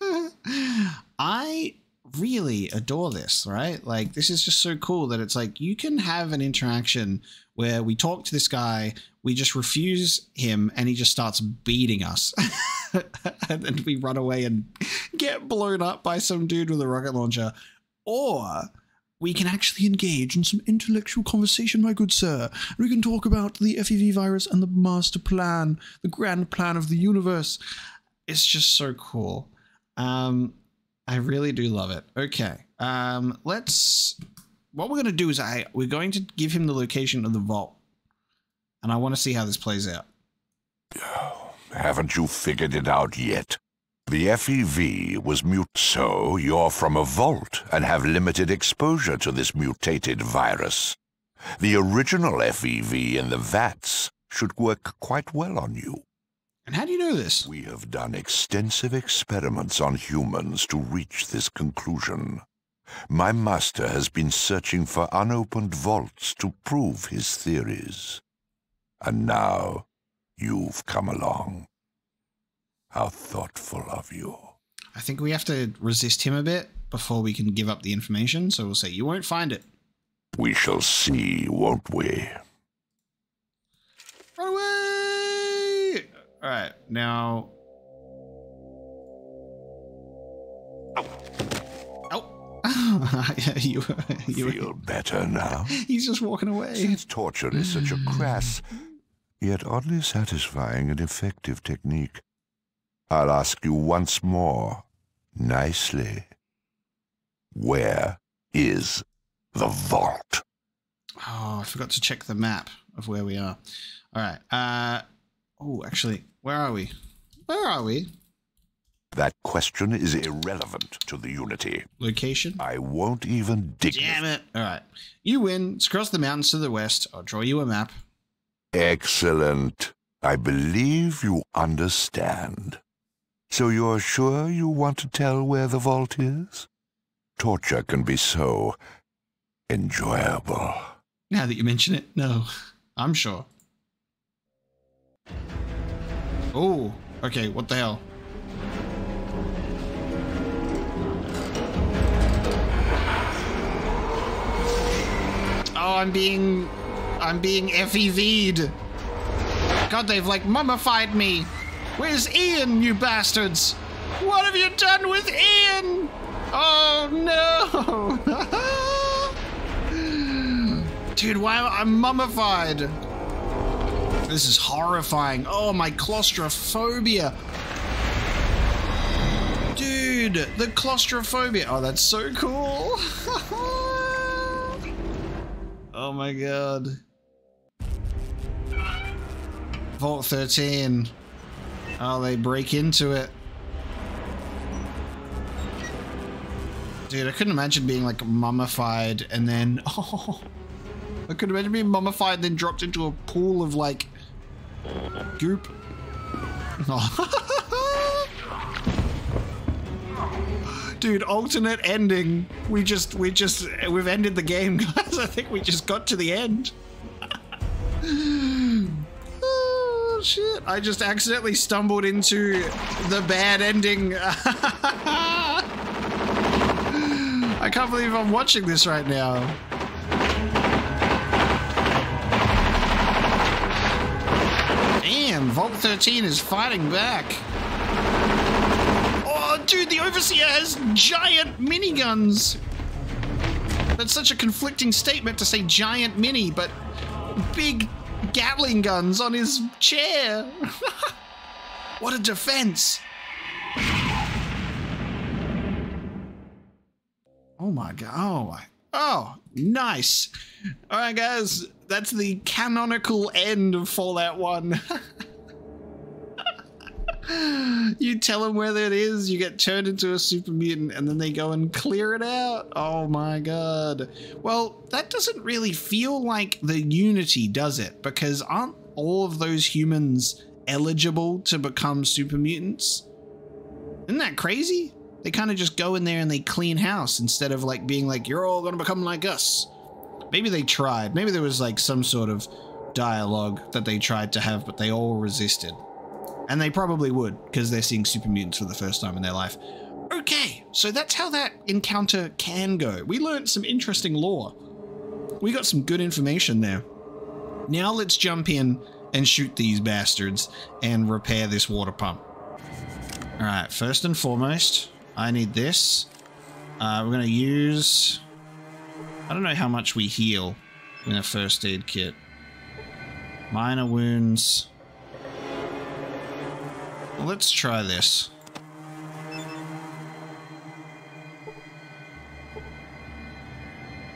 I really adore this, right? Like, this is just so cool that it's like you can have an interaction where we talk to this guy, we just refuse him, and he just starts beating us. and then we run away and get blown up by some dude with a rocket launcher. Or we can actually engage in some intellectual conversation, my good sir. We can talk about the FEV virus and the master plan, the grand plan of the universe. It's just so cool. Um, I really do love it. Okay. Um, let's. What we're going to do is I we're going to give him the location of the vault, and I want to see how this plays out. Haven't you figured it out yet? The FEV was mute, so you're from a vault and have limited exposure to this mutated virus. The original FEV in the vats should work quite well on you. And how do you know this? We have done extensive experiments on humans to reach this conclusion. My master has been searching for unopened vaults to prove his theories. And now you've come along. How thoughtful of you. I think we have to resist him a bit before we can give up the information. So we'll say you won't find it. We shall see, won't we? Run away! All right, now. Oh, you, you, Feel better now? he's just walking away. Since torture is such a crass, yet oddly satisfying and effective technique, I'll ask you once more, nicely. Where is the vault? Oh, I forgot to check the map of where we are. All right. Uh, oh, actually, where are we? Where are we? That question is irrelevant to the Unity. Location? I won't even dig. Damn it. All right. You win. It's across the mountains to the west. I'll draw you a map. Excellent. I believe you understand. So you're sure you want to tell where the vault is? Torture can be so enjoyable. Now that you mention it, no. I'm sure. Oh, okay. What the hell? Oh, I'm being. I'm being FEV'd. God, they've like mummified me. Where's Ian, you bastards? What have you done with Ian? Oh no! Dude, why am I mummified? This is horrifying. Oh, my claustrophobia. Dude, the claustrophobia. Oh, that's so cool. oh my god. Vault 13. Oh, they break into it. Dude, I couldn't imagine being like mummified and then oh I couldn't imagine being mummified and then dropped into a pool of like goop. Oh. Dude, alternate ending. We just we just we've ended the game, guys. I think we just got to the end. Shit. I just accidentally stumbled into the bad ending. I can't believe I'm watching this right now. Damn, Vault 13 is fighting back. Oh, dude, the Overseer has giant miniguns. That's such a conflicting statement to say giant mini, but big Gatling guns on his chair. what a defense. Oh my god. Oh my. Oh, nice. All right, guys. That's the canonical end of Fallout 1. you tell them where that is, you get turned into a super mutant, and then they go and clear it out. Oh my god. Well, that doesn't really feel like the Unity, does it? Because aren't all of those humans eligible to become super mutants? Isn't that crazy? They kind of just go in there and they clean house instead of like being like, you're all going to become like us. Maybe they tried. Maybe there was like some sort of dialogue that they tried to have, but they all resisted. And they probably would because they're seeing super mutants for the first time in their life. Okay, so that's how that encounter can go. We learned some interesting lore. We got some good information there. Now let's jump in and shoot these bastards and repair this water pump. All right, first and foremost, I need this. Uh, we're going to use... I don't know how much we heal in a first aid kit. Minor wounds. Let's try this.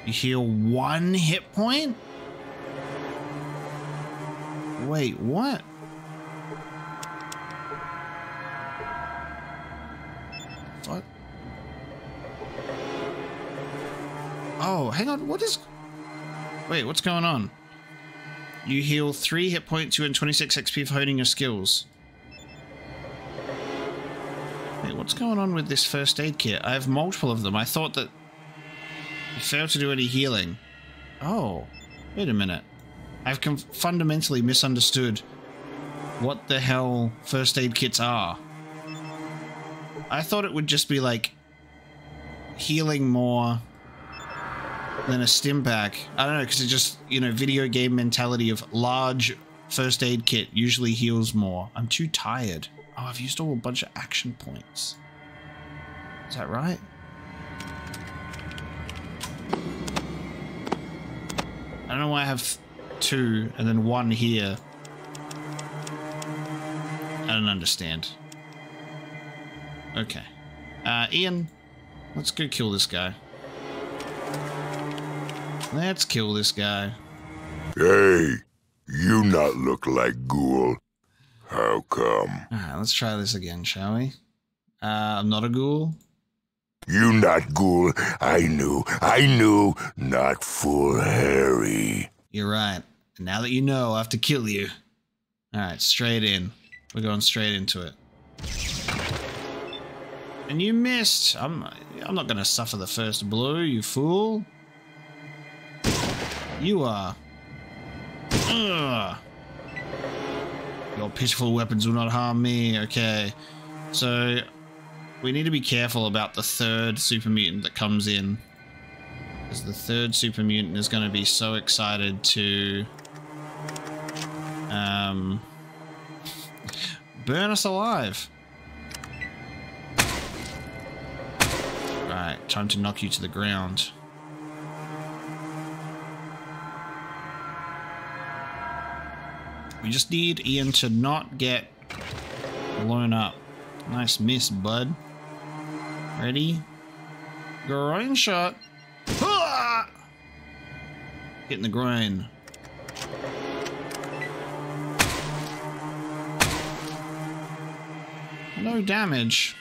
You heal one hit point? Wait, what? What? Oh, hang on. What is... Wait, what's going on? You heal 3 hit points, you and 26 XP for honing your skills. What's going on with this first aid kit? I have multiple of them. I thought that you failed to do any healing. Oh, wait a minute. I've fundamentally misunderstood what the hell first aid kits are. I thought it would just be like healing more than a Stimpak. I don't know, because it just, you know, video game mentality of large first aid kit usually heals more. I'm too tired. Oh, I've used all a bunch of action points. Is that right? I don't know why I have two and then one here. I don't understand. Okay. Uh, Ian, let's go kill this guy. Let's kill this guy. Hey, you not look like ghoul. How come? Alright, let's try this again, shall we? Uh, I'm not a ghoul. You not ghoul. I knew. I knew. Not full Harry. You're right. now that you know, I have to kill you. Alright, straight in. We're going straight into it. And you missed. I'm I'm not going to suffer the first blow, you fool. You are. Ugh. Your pitiful weapons will not harm me. Okay. So, we need to be careful about the third super mutant that comes in. Because the third super mutant is going to be so excited to... Um... Burn us alive. Right, time to knock you to the ground. We just need Ian to not get blown up. Nice miss, bud. Ready? Groin shot. Hitting the groin. no damage.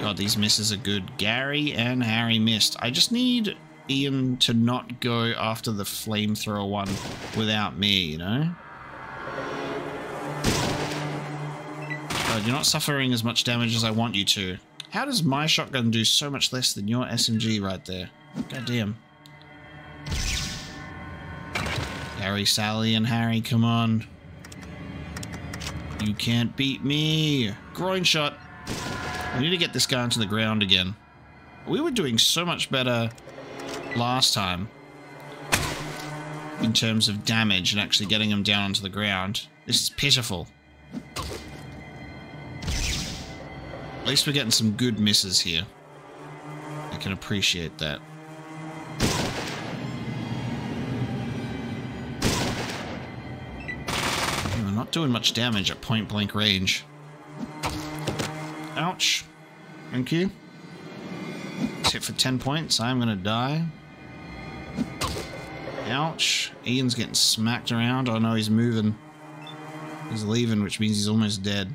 God, these misses are good. Gary and Harry missed. I just need Ian to not go after the flamethrower one without me, you know? God, you're not suffering as much damage as I want you to. How does my shotgun do so much less than your SMG right there? God damn. Harry, Sally, and Harry, come on. You can't beat me. Groin shot. I need to get this guy onto the ground again. We were doing so much better last time in terms of damage and actually getting him down onto the ground. This is pitiful. At least we're getting some good misses here. I can appreciate that. We're not doing much damage at point blank range. Ouch. Thank you. Hit for 10 points. I'm gonna die. Ouch. Ian's getting smacked around. Oh no, he's moving. He's leaving, which means he's almost dead.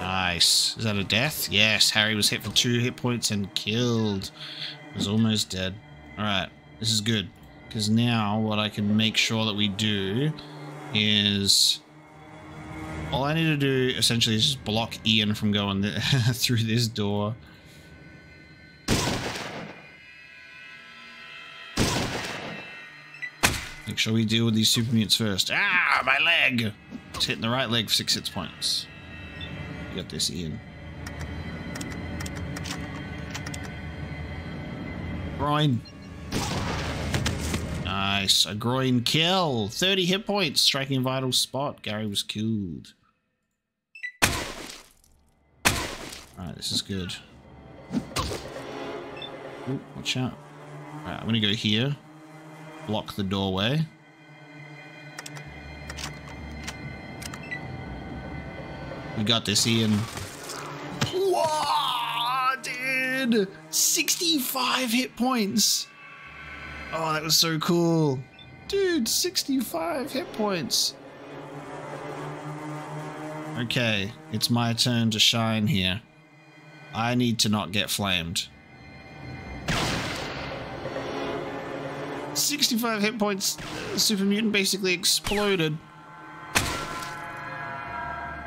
Nice. Is that a death? Yes, Harry was hit for two hit points and killed. Was almost dead. Alright, this is good. Because now what I can make sure that we do is... All I need to do essentially is just block Ian from going through this door. Make sure we deal with these super mutants first. Ah, my leg! It's hitting the right leg for six hits points. You got this, Ian. Groin. Nice. A groin kill. 30 hit points. Striking vital spot. Gary was killed. Alright, this is good. Ooh, watch out. Alright, I'm gonna go here. Block the doorway. We got this, Ian. Whoa, dude! 65 hit points! Oh, that was so cool. Dude, 65 hit points. Okay, it's my turn to shine here. I need to not get flamed. 65 hit points. Super Mutant basically exploded.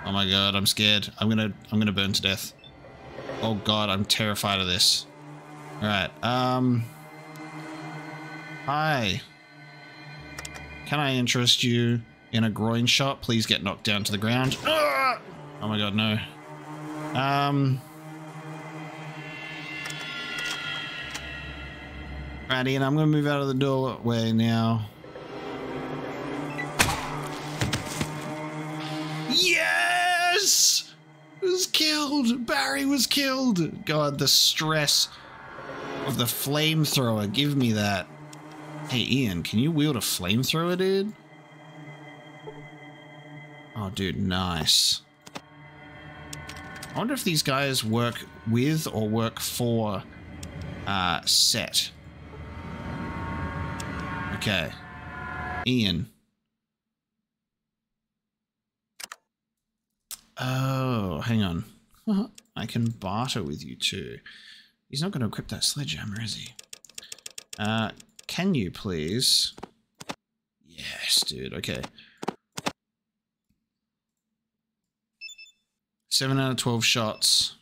Oh my god, I'm scared. I'm gonna I'm gonna burn to death. Oh god, I'm terrified of this. Alright, um Hi. Can I interest you in a groin shot? Please get knocked down to the ground. Ah! Oh my god, no. Um Right, Ian, I'm gonna move out of the doorway now. Yes! Was killed! Barry was killed! God, the stress of the flamethrower. Give me that. Hey, Ian, can you wield a flamethrower, dude? Oh, dude, nice. I wonder if these guys work with or work for uh, Set. Okay. Ian. Oh, hang on. I can barter with you too. He's not going to equip that sledgehammer, is he? Uh, can you please? Yes, dude. Okay. 7 out of 12 shots.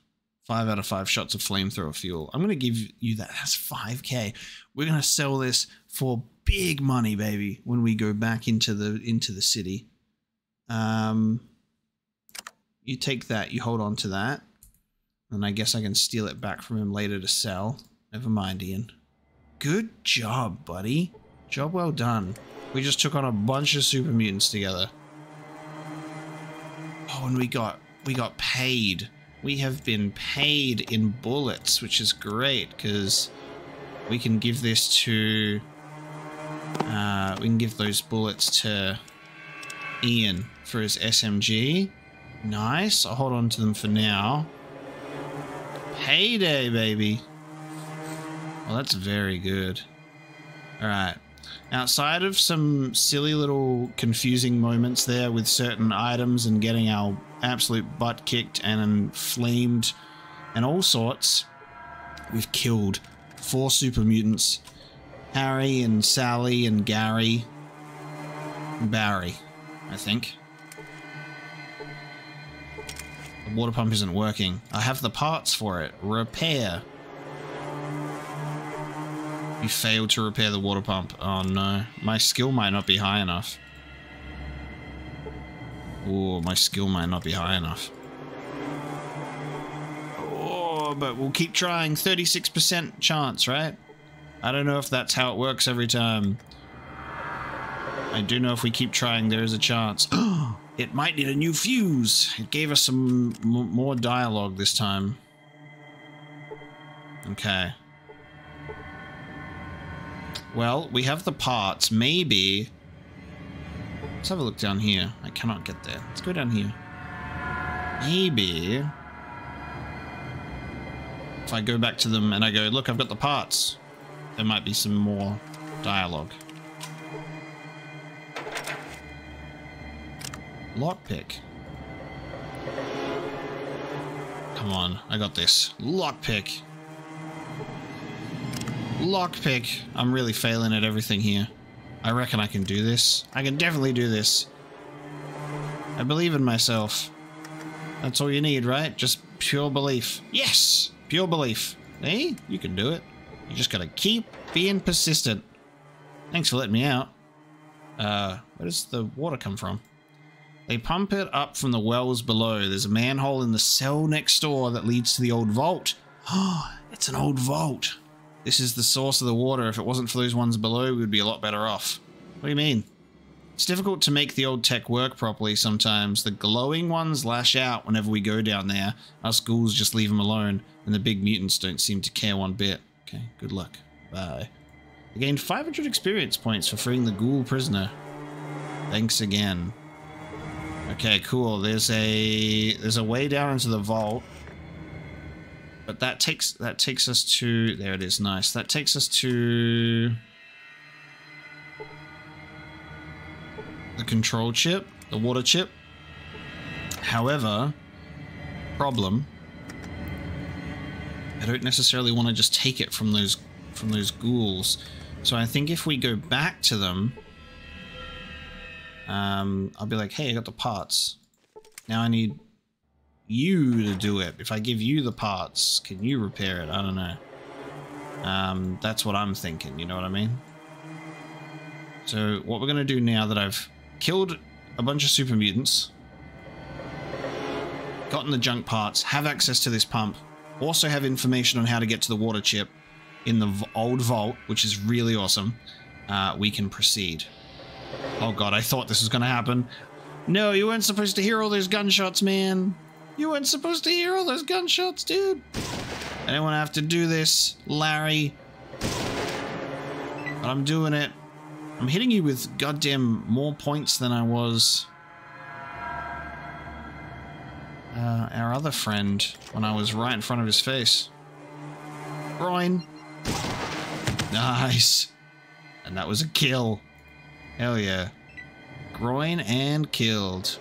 5 out of 5 shots of flamethrower fuel. I'm going to give you that. That's 5k. We're going to sell this for big money, baby, when we go back into the into the city. Um you take that, you hold on to that. And I guess I can steal it back from him later to sell. Never mind, Ian. Good job, buddy. Job well done. We just took on a bunch of super mutants together. Oh, and we got we got paid. We have been paid in bullets, which is great because we can give this to Uh, we can give those bullets to Ian for his SMG. Nice. I'll hold on to them for now. Payday, baby. Well, that's very good. All right. Outside of some silly little confusing moments there with certain items and getting our absolute butt kicked and flamed and all sorts, we've killed four super mutants Harry and Sally and Gary. Barry, I think. The water pump isn't working. I have the parts for it. Repair. Failed to repair the water pump. Oh no. My skill might not be high enough. Oh, my skill might not be high enough. Oh, but we'll keep trying. 36% chance, right? I don't know if that's how it works every time. I do know if we keep trying, there is a chance. it might need a new fuse. It gave us some more dialogue this time. Okay. Well, we have the parts. Maybe... Let's have a look down here. I cannot get there. Let's go down here. Maybe... If I go back to them and I go, look, I've got the parts. There might be some more dialogue. Lockpick. Come on, I got this. Lockpick. Lockpick. I'm really failing at everything here. I reckon I can do this. I can definitely do this. I believe in myself. That's all you need, right? Just pure belief. Yes! Pure belief. Hey, you can do it. You just gotta keep being persistent. Thanks for letting me out. Uh, where does the water come from? They pump it up from the wells below. There's a manhole in the cell next door that leads to the old vault. Oh, it's an old vault. This is the source of the water. If it wasn't for those ones below, we'd be a lot better off. What do you mean? It's difficult to make the old tech work properly sometimes. The glowing ones lash out whenever we go down there. Us ghouls just leave them alone, and the big mutants don't seem to care one bit. Okay, good luck. Bye. I gained 500 experience points for freeing the ghoul prisoner. Thanks again. Okay, cool. There's a there's a way down into the vault. But that takes that takes us to there it is, nice. That takes us to the control chip, the water chip. However, problem I don't necessarily want to just take it from those from those ghouls. So I think if we go back to them, um, I'll be like, hey, I got the parts. Now I need you to do it. If I give you the parts, can you repair it? I don't know. Um, that's what I'm thinking, you know what I mean? So what we're going to do now that I've killed a bunch of super mutants, gotten the junk parts, have access to this pump, also have information on how to get to the water chip in the old vault, which is really awesome, uh, we can proceed. Oh god, I thought this was going to happen. No, you weren't supposed to hear all those gunshots, man. You weren't supposed to hear all those gunshots, dude. I didn't want to have to do this, Larry. But I'm doing it. I'm hitting you with goddamn more points than I was uh, our other friend when I was right in front of his face. Groin. Nice. And that was a kill. Hell yeah. Groin and killed.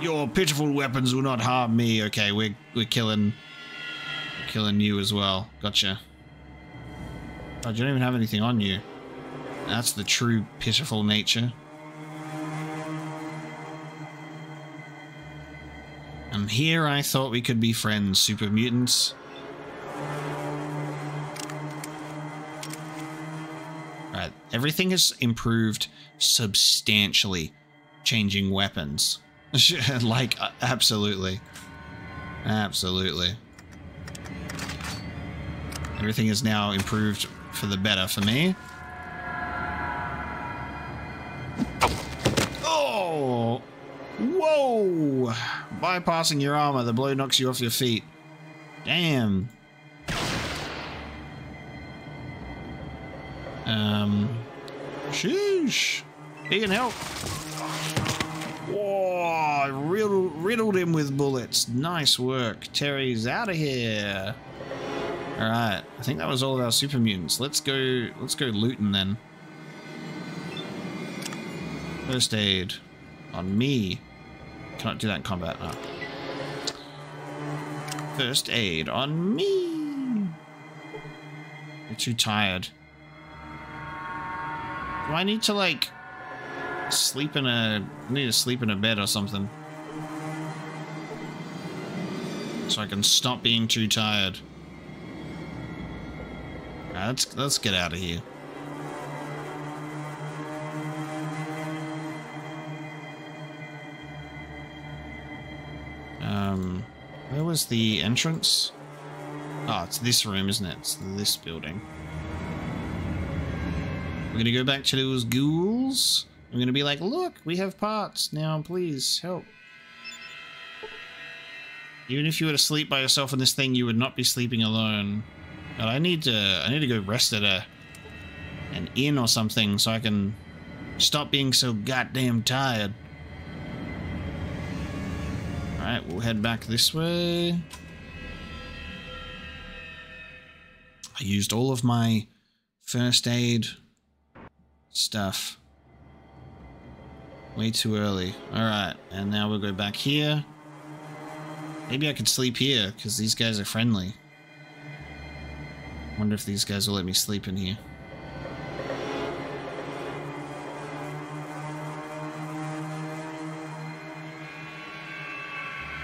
Your pitiful weapons will not harm me. Okay, we're we're killing killing you as well. Gotcha. Oh, you don't even have anything on you. That's the true pitiful nature. And here I thought we could be friends, super mutants. Right, everything has improved substantially. Changing weapons. like, absolutely. Absolutely. Everything is now improved for the better for me. Oh! Whoa! Bypassing your armor, the blow knocks you off your feet. Damn. Um, sheesh. He can help. Oh, Whoa, riddled, riddled him with bullets. Nice work. Terry's out of here. All right, I think that was all of our super mutants. Let's go. Let's go looting then. First aid on me. Cannot do that in combat. First aid on me. You're too tired. Do I need to like sleep in a I need to sleep in a bed or something? So I can stop being too tired. Right, let's let's get out of here. Um, where was the entrance? Oh, it's this room, isn't it? It's this building. We're gonna go back to those ghouls. I'm gonna be like, look, we have parts now. Please help. Even if you were to sleep by yourself in this thing, you would not be sleeping alone. But I need to, I need to go rest at a an inn or something so I can stop being so goddamn tired. Alright, we'll head back this way. I used all of my first aid stuff. Way too early. Alright, and now we'll go back here. Maybe I could sleep here, because these guys are friendly. Wonder if these guys will let me sleep in here.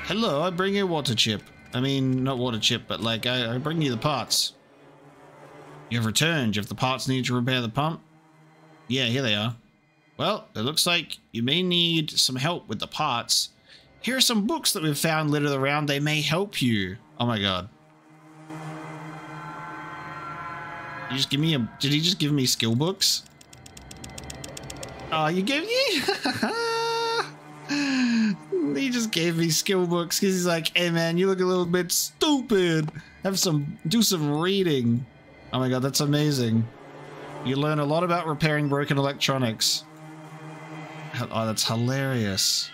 Hello, I bring you water chip. I mean, not water chip, but like, I, I bring you the parts. You have returned. You have the parts needed to repair the pump? Yeah, here they are. Well, it looks like you may need some help with the parts. Here are some books that we've found littered around. They may help you. Oh my god. You just give me a... Did he just give me skill books? Oh, you gave me... he just gave me skill books because he's like, hey man, you look a little bit stupid. Have some... Do some reading. Oh my god, that's amazing. You learn a lot about repairing broken electronics. Oh, that's hilarious.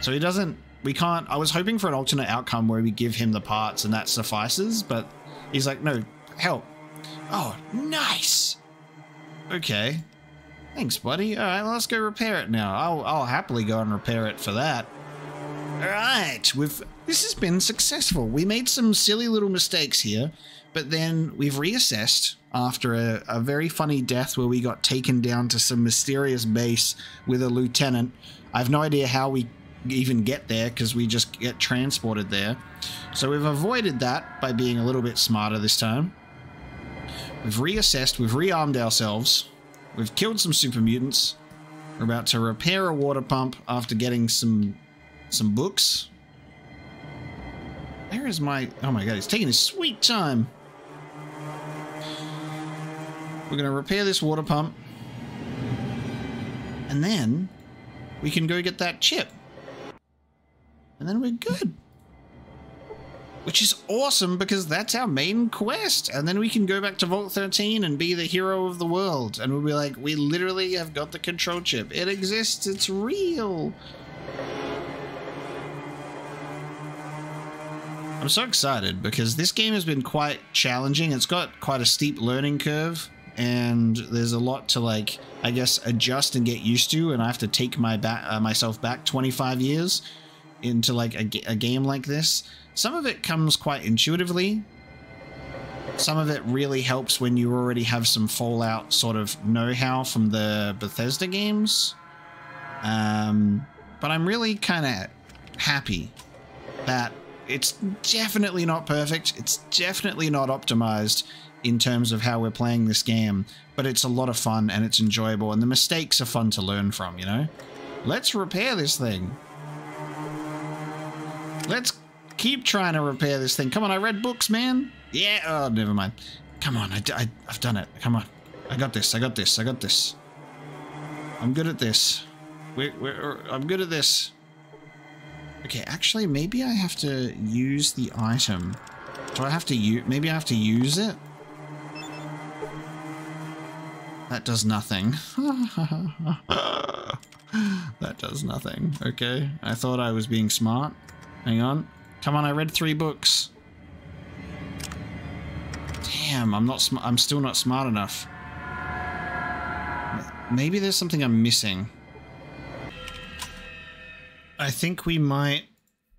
So he doesn't... We can't... I was hoping for an alternate outcome where we give him the parts and that suffices, but he's like, no, help. Oh, nice. Okay. Thanks, buddy. All right, let's go repair it now. I'll, I'll happily go and repair it for that. All right, we've this has been successful. We made some silly little mistakes here, but then we've reassessed after a, a very funny death where we got taken down to some mysterious base with a lieutenant. I have no idea how we even get there because we just get transported there. So we've avoided that by being a little bit smarter this time. We've reassessed, we've rearmed ourselves, we've killed some super mutants. We're about to repair a water pump after getting some some books. Where is my... Oh my god, he's taking his sweet time. We're going to repair this water pump. And then we can go get that chip. And then we're good. Which is awesome because that's our main quest. And then we can go back to Vault 13 and be the hero of the world. And we'll be like, we literally have got the control chip. It exists. It's real. I'm so excited because this game has been quite challenging. It's got quite a steep learning curve and there's a lot to like, I guess, adjust and get used to. And I have to take my back uh, myself back 25 years into like a, a game like this. Some of it comes quite intuitively. Some of it really helps when you already have some Fallout sort of know-how from the Bethesda games. Um, but I'm really kind of happy that it's definitely not perfect. It's definitely not optimized in terms of how we're playing this game, but it's a lot of fun and it's enjoyable and the mistakes are fun to learn from, you know? Let's repair this thing. Let's keep trying to repair this thing. Come on, I read books, man. Yeah, oh, never mind. Come on, I, I, I've done it. Come on. I got this, I got this, I got this. I'm good at this. We're, we're, I'm good at this. Okay, actually, maybe I have to use the item. Do I have to use... Maybe I have to use it? That does nothing. that does nothing. Okay. I thought I was being smart. Hang on. Come on, I read three books. Damn, I'm not I'm still not smart enough. Maybe there's something I'm missing. I think we might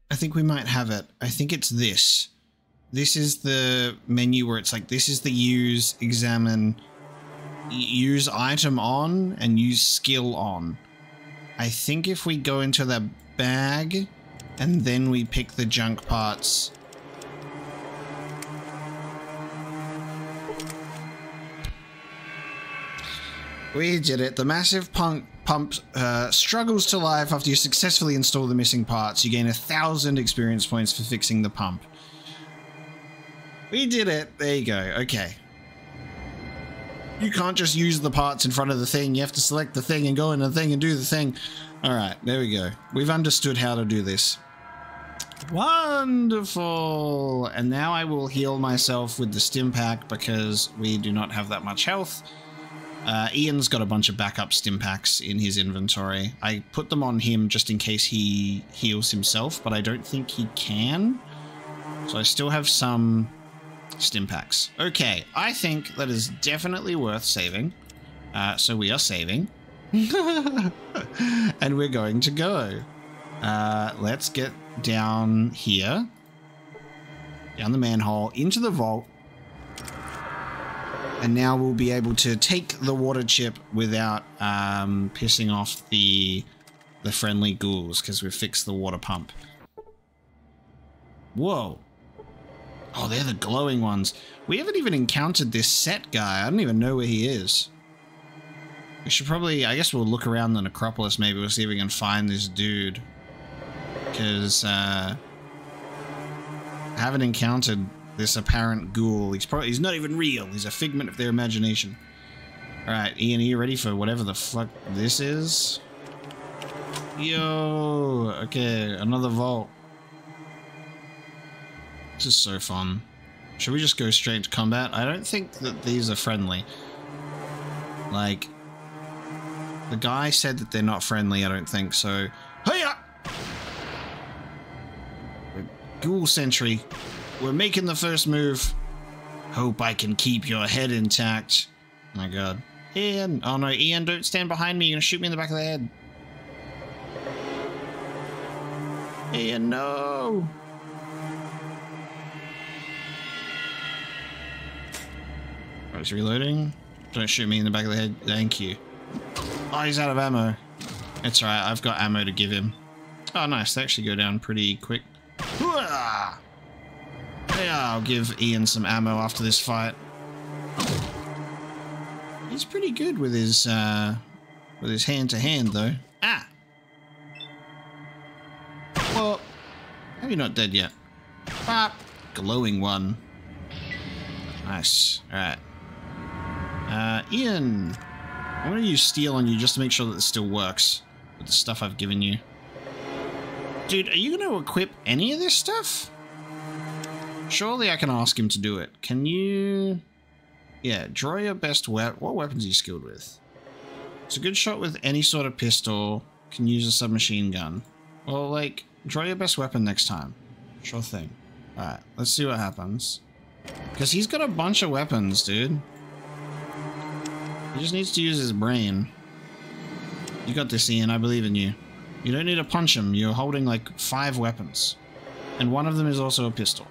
I think we might have it. I think it's this. This is the menu where it's like this is the use, examine, use item on and use skill on. I think if we go into the bag and then we pick the junk parts. We did it. The massive punk pump uh, struggles to life after you successfully install the missing parts. You gain a thousand experience points for fixing the pump. We did it. There you go. Okay. You can't just use the parts in front of the thing. You have to select the thing and go in the thing and do the thing. All right, there we go. We've understood how to do this. Wonderful. And now I will heal myself with the Stimpak because we do not have that much health. Uh, Ian's got a bunch of backup Stimpaks in his inventory. I put them on him just in case he heals himself, but I don't think he can. So I still have some Stimpaks. Okay, I think that is definitely worth saving. Uh, so we are saving. and we're going to go. Uh, let's get down here. Down the manhole, into the vault. And now we'll be able to take the water chip without um, pissing off the the friendly ghouls because we've fixed the water pump. Whoa. Oh, they're the glowing ones. We haven't even encountered this Set guy. I don't even know where he is. We should probably, I guess we'll look around the necropolis maybe. We'll see if we can find this dude. Because, uh, I haven't encountered this apparent ghoul. He's probably, he's not even real. He's a figment of their imagination. Alright, Ian, are you ready for whatever the fuck this is? Yo! Okay, another vault. This is so fun. Should we just go straight to combat? I don't think that these are friendly. Like, the guy said that they're not friendly, I don't think, so... Hiya! Ghoul Sentry. We're making the first move. Hope I can keep your head intact. my god. Ian! Oh no, Ian, don't stand behind me. You're gonna shoot me in the back of the head. Ian, no! He's reloading. Don't shoot me in the back of the head. Thank you. Oh, he's out of ammo. It's alright, I've got ammo to give him. Oh, nice. They actually go down pretty quick. Yeah, I'll give Ian some ammo after this fight. He's pretty good with his, uh, with his hand-to-hand, -hand, though. Ah! Well, you not dead yet. Ah, glowing one. Nice. Alright. Uh, Ian, I'm going to use steal on you just to make sure that this still works with the stuff I've given you. Dude, are you going to equip any of this stuff? Surely I can ask him to do it. Can you... Yeah, draw your best weapon. What weapons are you skilled with? It's a good shot with any sort of pistol. Can use a submachine gun. Well, like, draw your best weapon next time. Sure thing. Alright, let's see what happens. Because he's got a bunch of weapons, dude. He just needs to use his brain. You got this, Ian. I believe in you. You don't need to punch him. You're holding like five weapons. And one of them is also a pistol.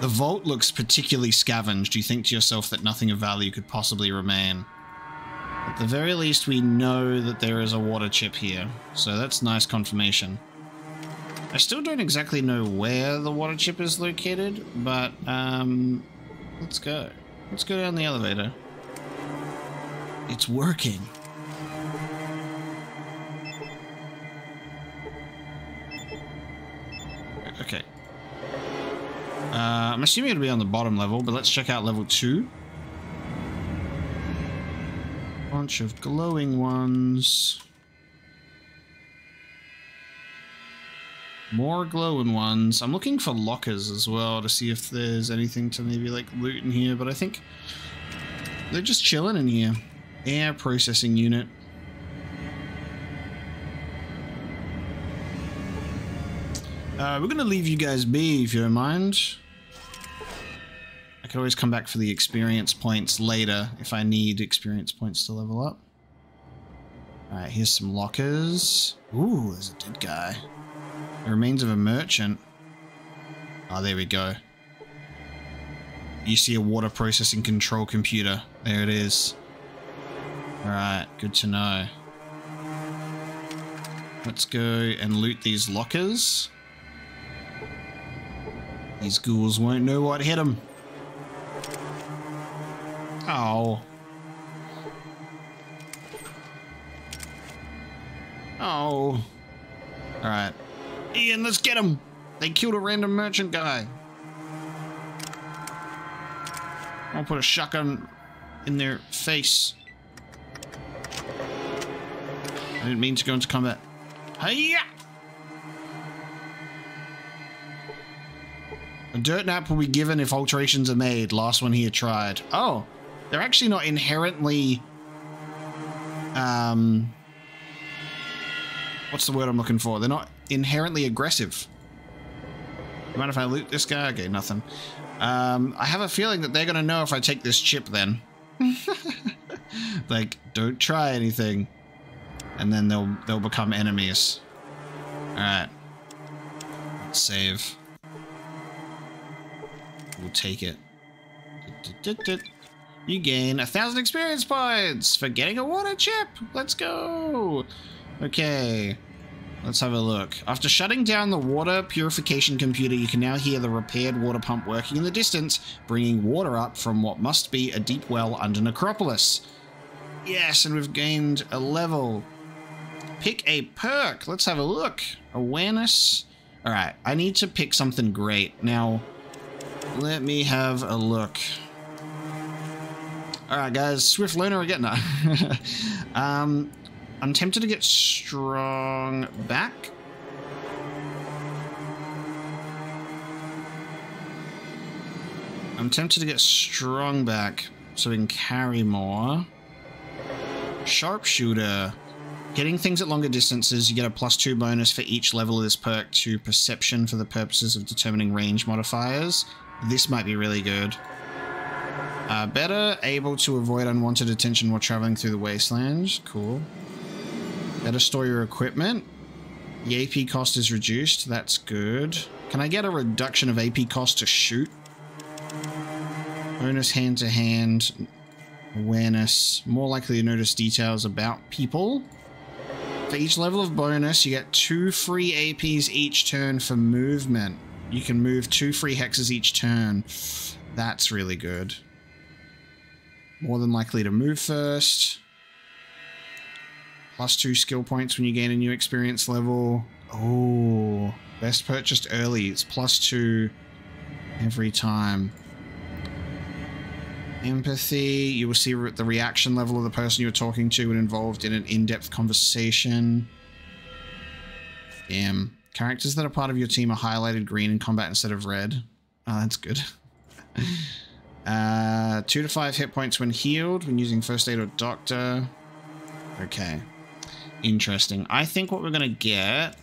The vault looks particularly scavenged. You think to yourself that nothing of value could possibly remain. At the very least, we know that there is a water chip here. So that's nice confirmation. I still don't exactly know where the water chip is located, but um, let's go. Let's go down the elevator. It's working. Okay. Uh, I'm assuming it'll be on the bottom level, but let's check out level 2. Bunch of glowing ones. More glowing ones. I'm looking for lockers as well to see if there's anything to maybe like loot in here, but I think They're just chilling in here. Air processing unit. Uh, we're going to leave you guys be if you don't mind. I can always come back for the experience points later if I need experience points to level up. Alright, here's some lockers. Ooh, there's a dead guy. The remains of a merchant. Oh, there we go. You see a water processing control computer. There it is. Alright, good to know. Let's go and loot these lockers. These ghouls won't know what hit them. Oh. Oh. Alright. Ian, let's get him! They killed a random merchant guy. I'll put a shotgun in their face. I didn't mean to go into combat. Hiya! A dirt nap will be given if alterations are made. Last one here tried. Oh, they're actually not inherently. Um, what's the word I'm looking for? They're not inherently aggressive. You mind if I loot this guy? Okay, nothing. Um, I have a feeling that they're gonna know if I take this chip. Then, like, don't try anything, and then they'll they'll become enemies. All right, Let's save. We'll take it. You gain a thousand experience points for getting a water chip. Let's go. Okay. Let's have a look. After shutting down the water purification computer, you can now hear the repaired water pump working in the distance, bringing water up from what must be a deep well under Necropolis. Yes, and we've gained a level. Pick a perk. Let's have a look. Awareness. All right, I need to pick something great. Now, let me have a look. Alright guys, Swift Learner again. Um, I'm tempted to get strong back. I'm tempted to get strong back so we can carry more. Sharpshooter. Getting things at longer distances, you get a plus two bonus for each level of this perk to perception for the purposes of determining range modifiers. This might be really good. Uh, better able to avoid unwanted attention while traveling through the wastelands. Cool. Better store your equipment. The AP cost is reduced. That's good. Can I get a reduction of AP cost to shoot? Bonus hand-to-hand. -hand. Awareness. More likely to notice details about people. For each level of bonus, you get two free APs each turn for movement. You can move two free hexes each turn. That's really good. More than likely to move first. Plus two skill points when you gain a new experience level. Oh, best purchased early. It's plus two every time. Empathy. You will see the reaction level of the person you're talking to when involved in an in-depth conversation. Damn. Characters that are part of your team are highlighted green in combat instead of red. Oh, that's good. uh, two to five hit points when healed, when using first aid or doctor. Okay. Interesting. I think what we're going to get...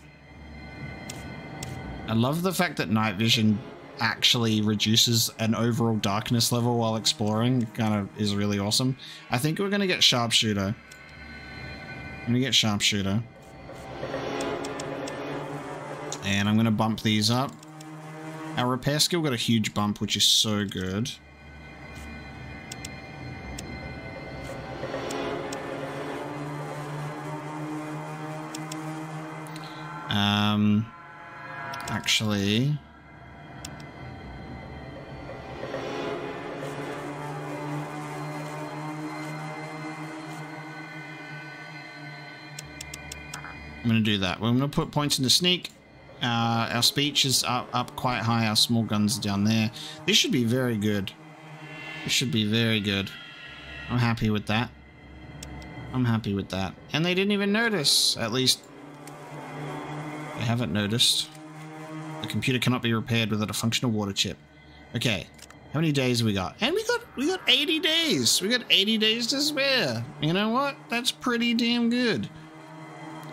I love the fact that night vision actually reduces an overall darkness level while exploring. Kind of is really awesome. I think we're going to get sharpshooter. I'm going to get sharpshooter. And I'm going to bump these up. Our repair skill got a huge bump, which is so good. Um, actually... I'm going to do that. We're going to put points into sneak. Uh, our speech is up, up quite high. Our small guns are down there. This should be very good. This should be very good. I'm happy with that. I'm happy with that. And they didn't even notice. At least, haven't noticed. The computer cannot be repaired without a functional water chip. Okay, how many days we got? And we got we got 80 days. We got 80 days to spare. You know what? That's pretty damn good.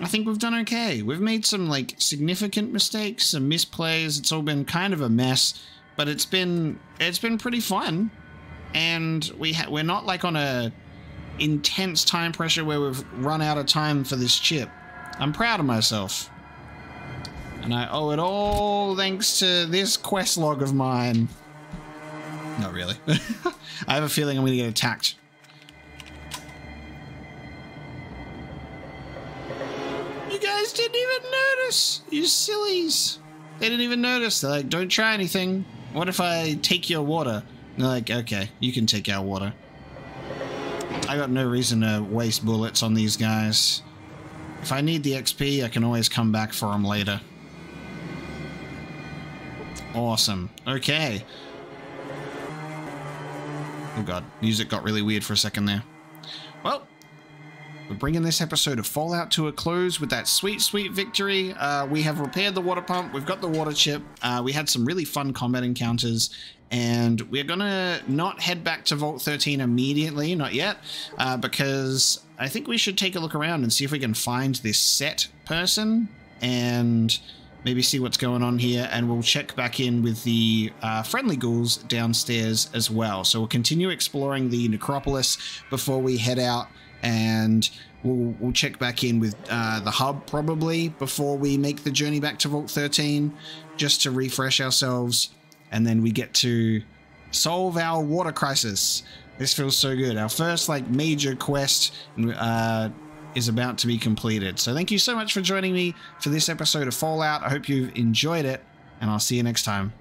I think we've done okay. We've made some like significant mistakes, some misplays. It's all been kind of a mess, but it's been it's been pretty fun. And we we're not like on a intense time pressure where we've run out of time for this chip. I'm proud of myself. And I owe it all thanks to this quest log of mine. Not really. I have a feeling I'm going to get attacked. You guys didn't even notice. You sillies. They didn't even notice. They're like, don't try anything. What if I take your water? And they're like, okay, you can take our water. I got no reason to waste bullets on these guys. If I need the XP, I can always come back for them later. Awesome. Okay. Oh god, music got really weird for a second there. Well, we're bringing this episode of Fallout to a close with that sweet, sweet victory. Uh, we have repaired the water pump. We've got the water chip. Uh, we had some really fun combat encounters. And we're to not head back to Vault 13 immediately, not yet, uh, because I think we should take a look around and see if we can find this Set person and maybe see what's going on here. And we'll check back in with the uh, friendly ghouls downstairs as well. So we'll continue exploring the necropolis before we head out and we'll, we'll check back in with uh, the hub probably before we make the journey back to Vault 13 just to refresh ourselves and then we get to solve our water crisis. This feels so good. Our first like major quest uh, is about to be completed. So thank you so much for joining me for this episode of Fallout. I hope you've enjoyed it, and I'll see you next time.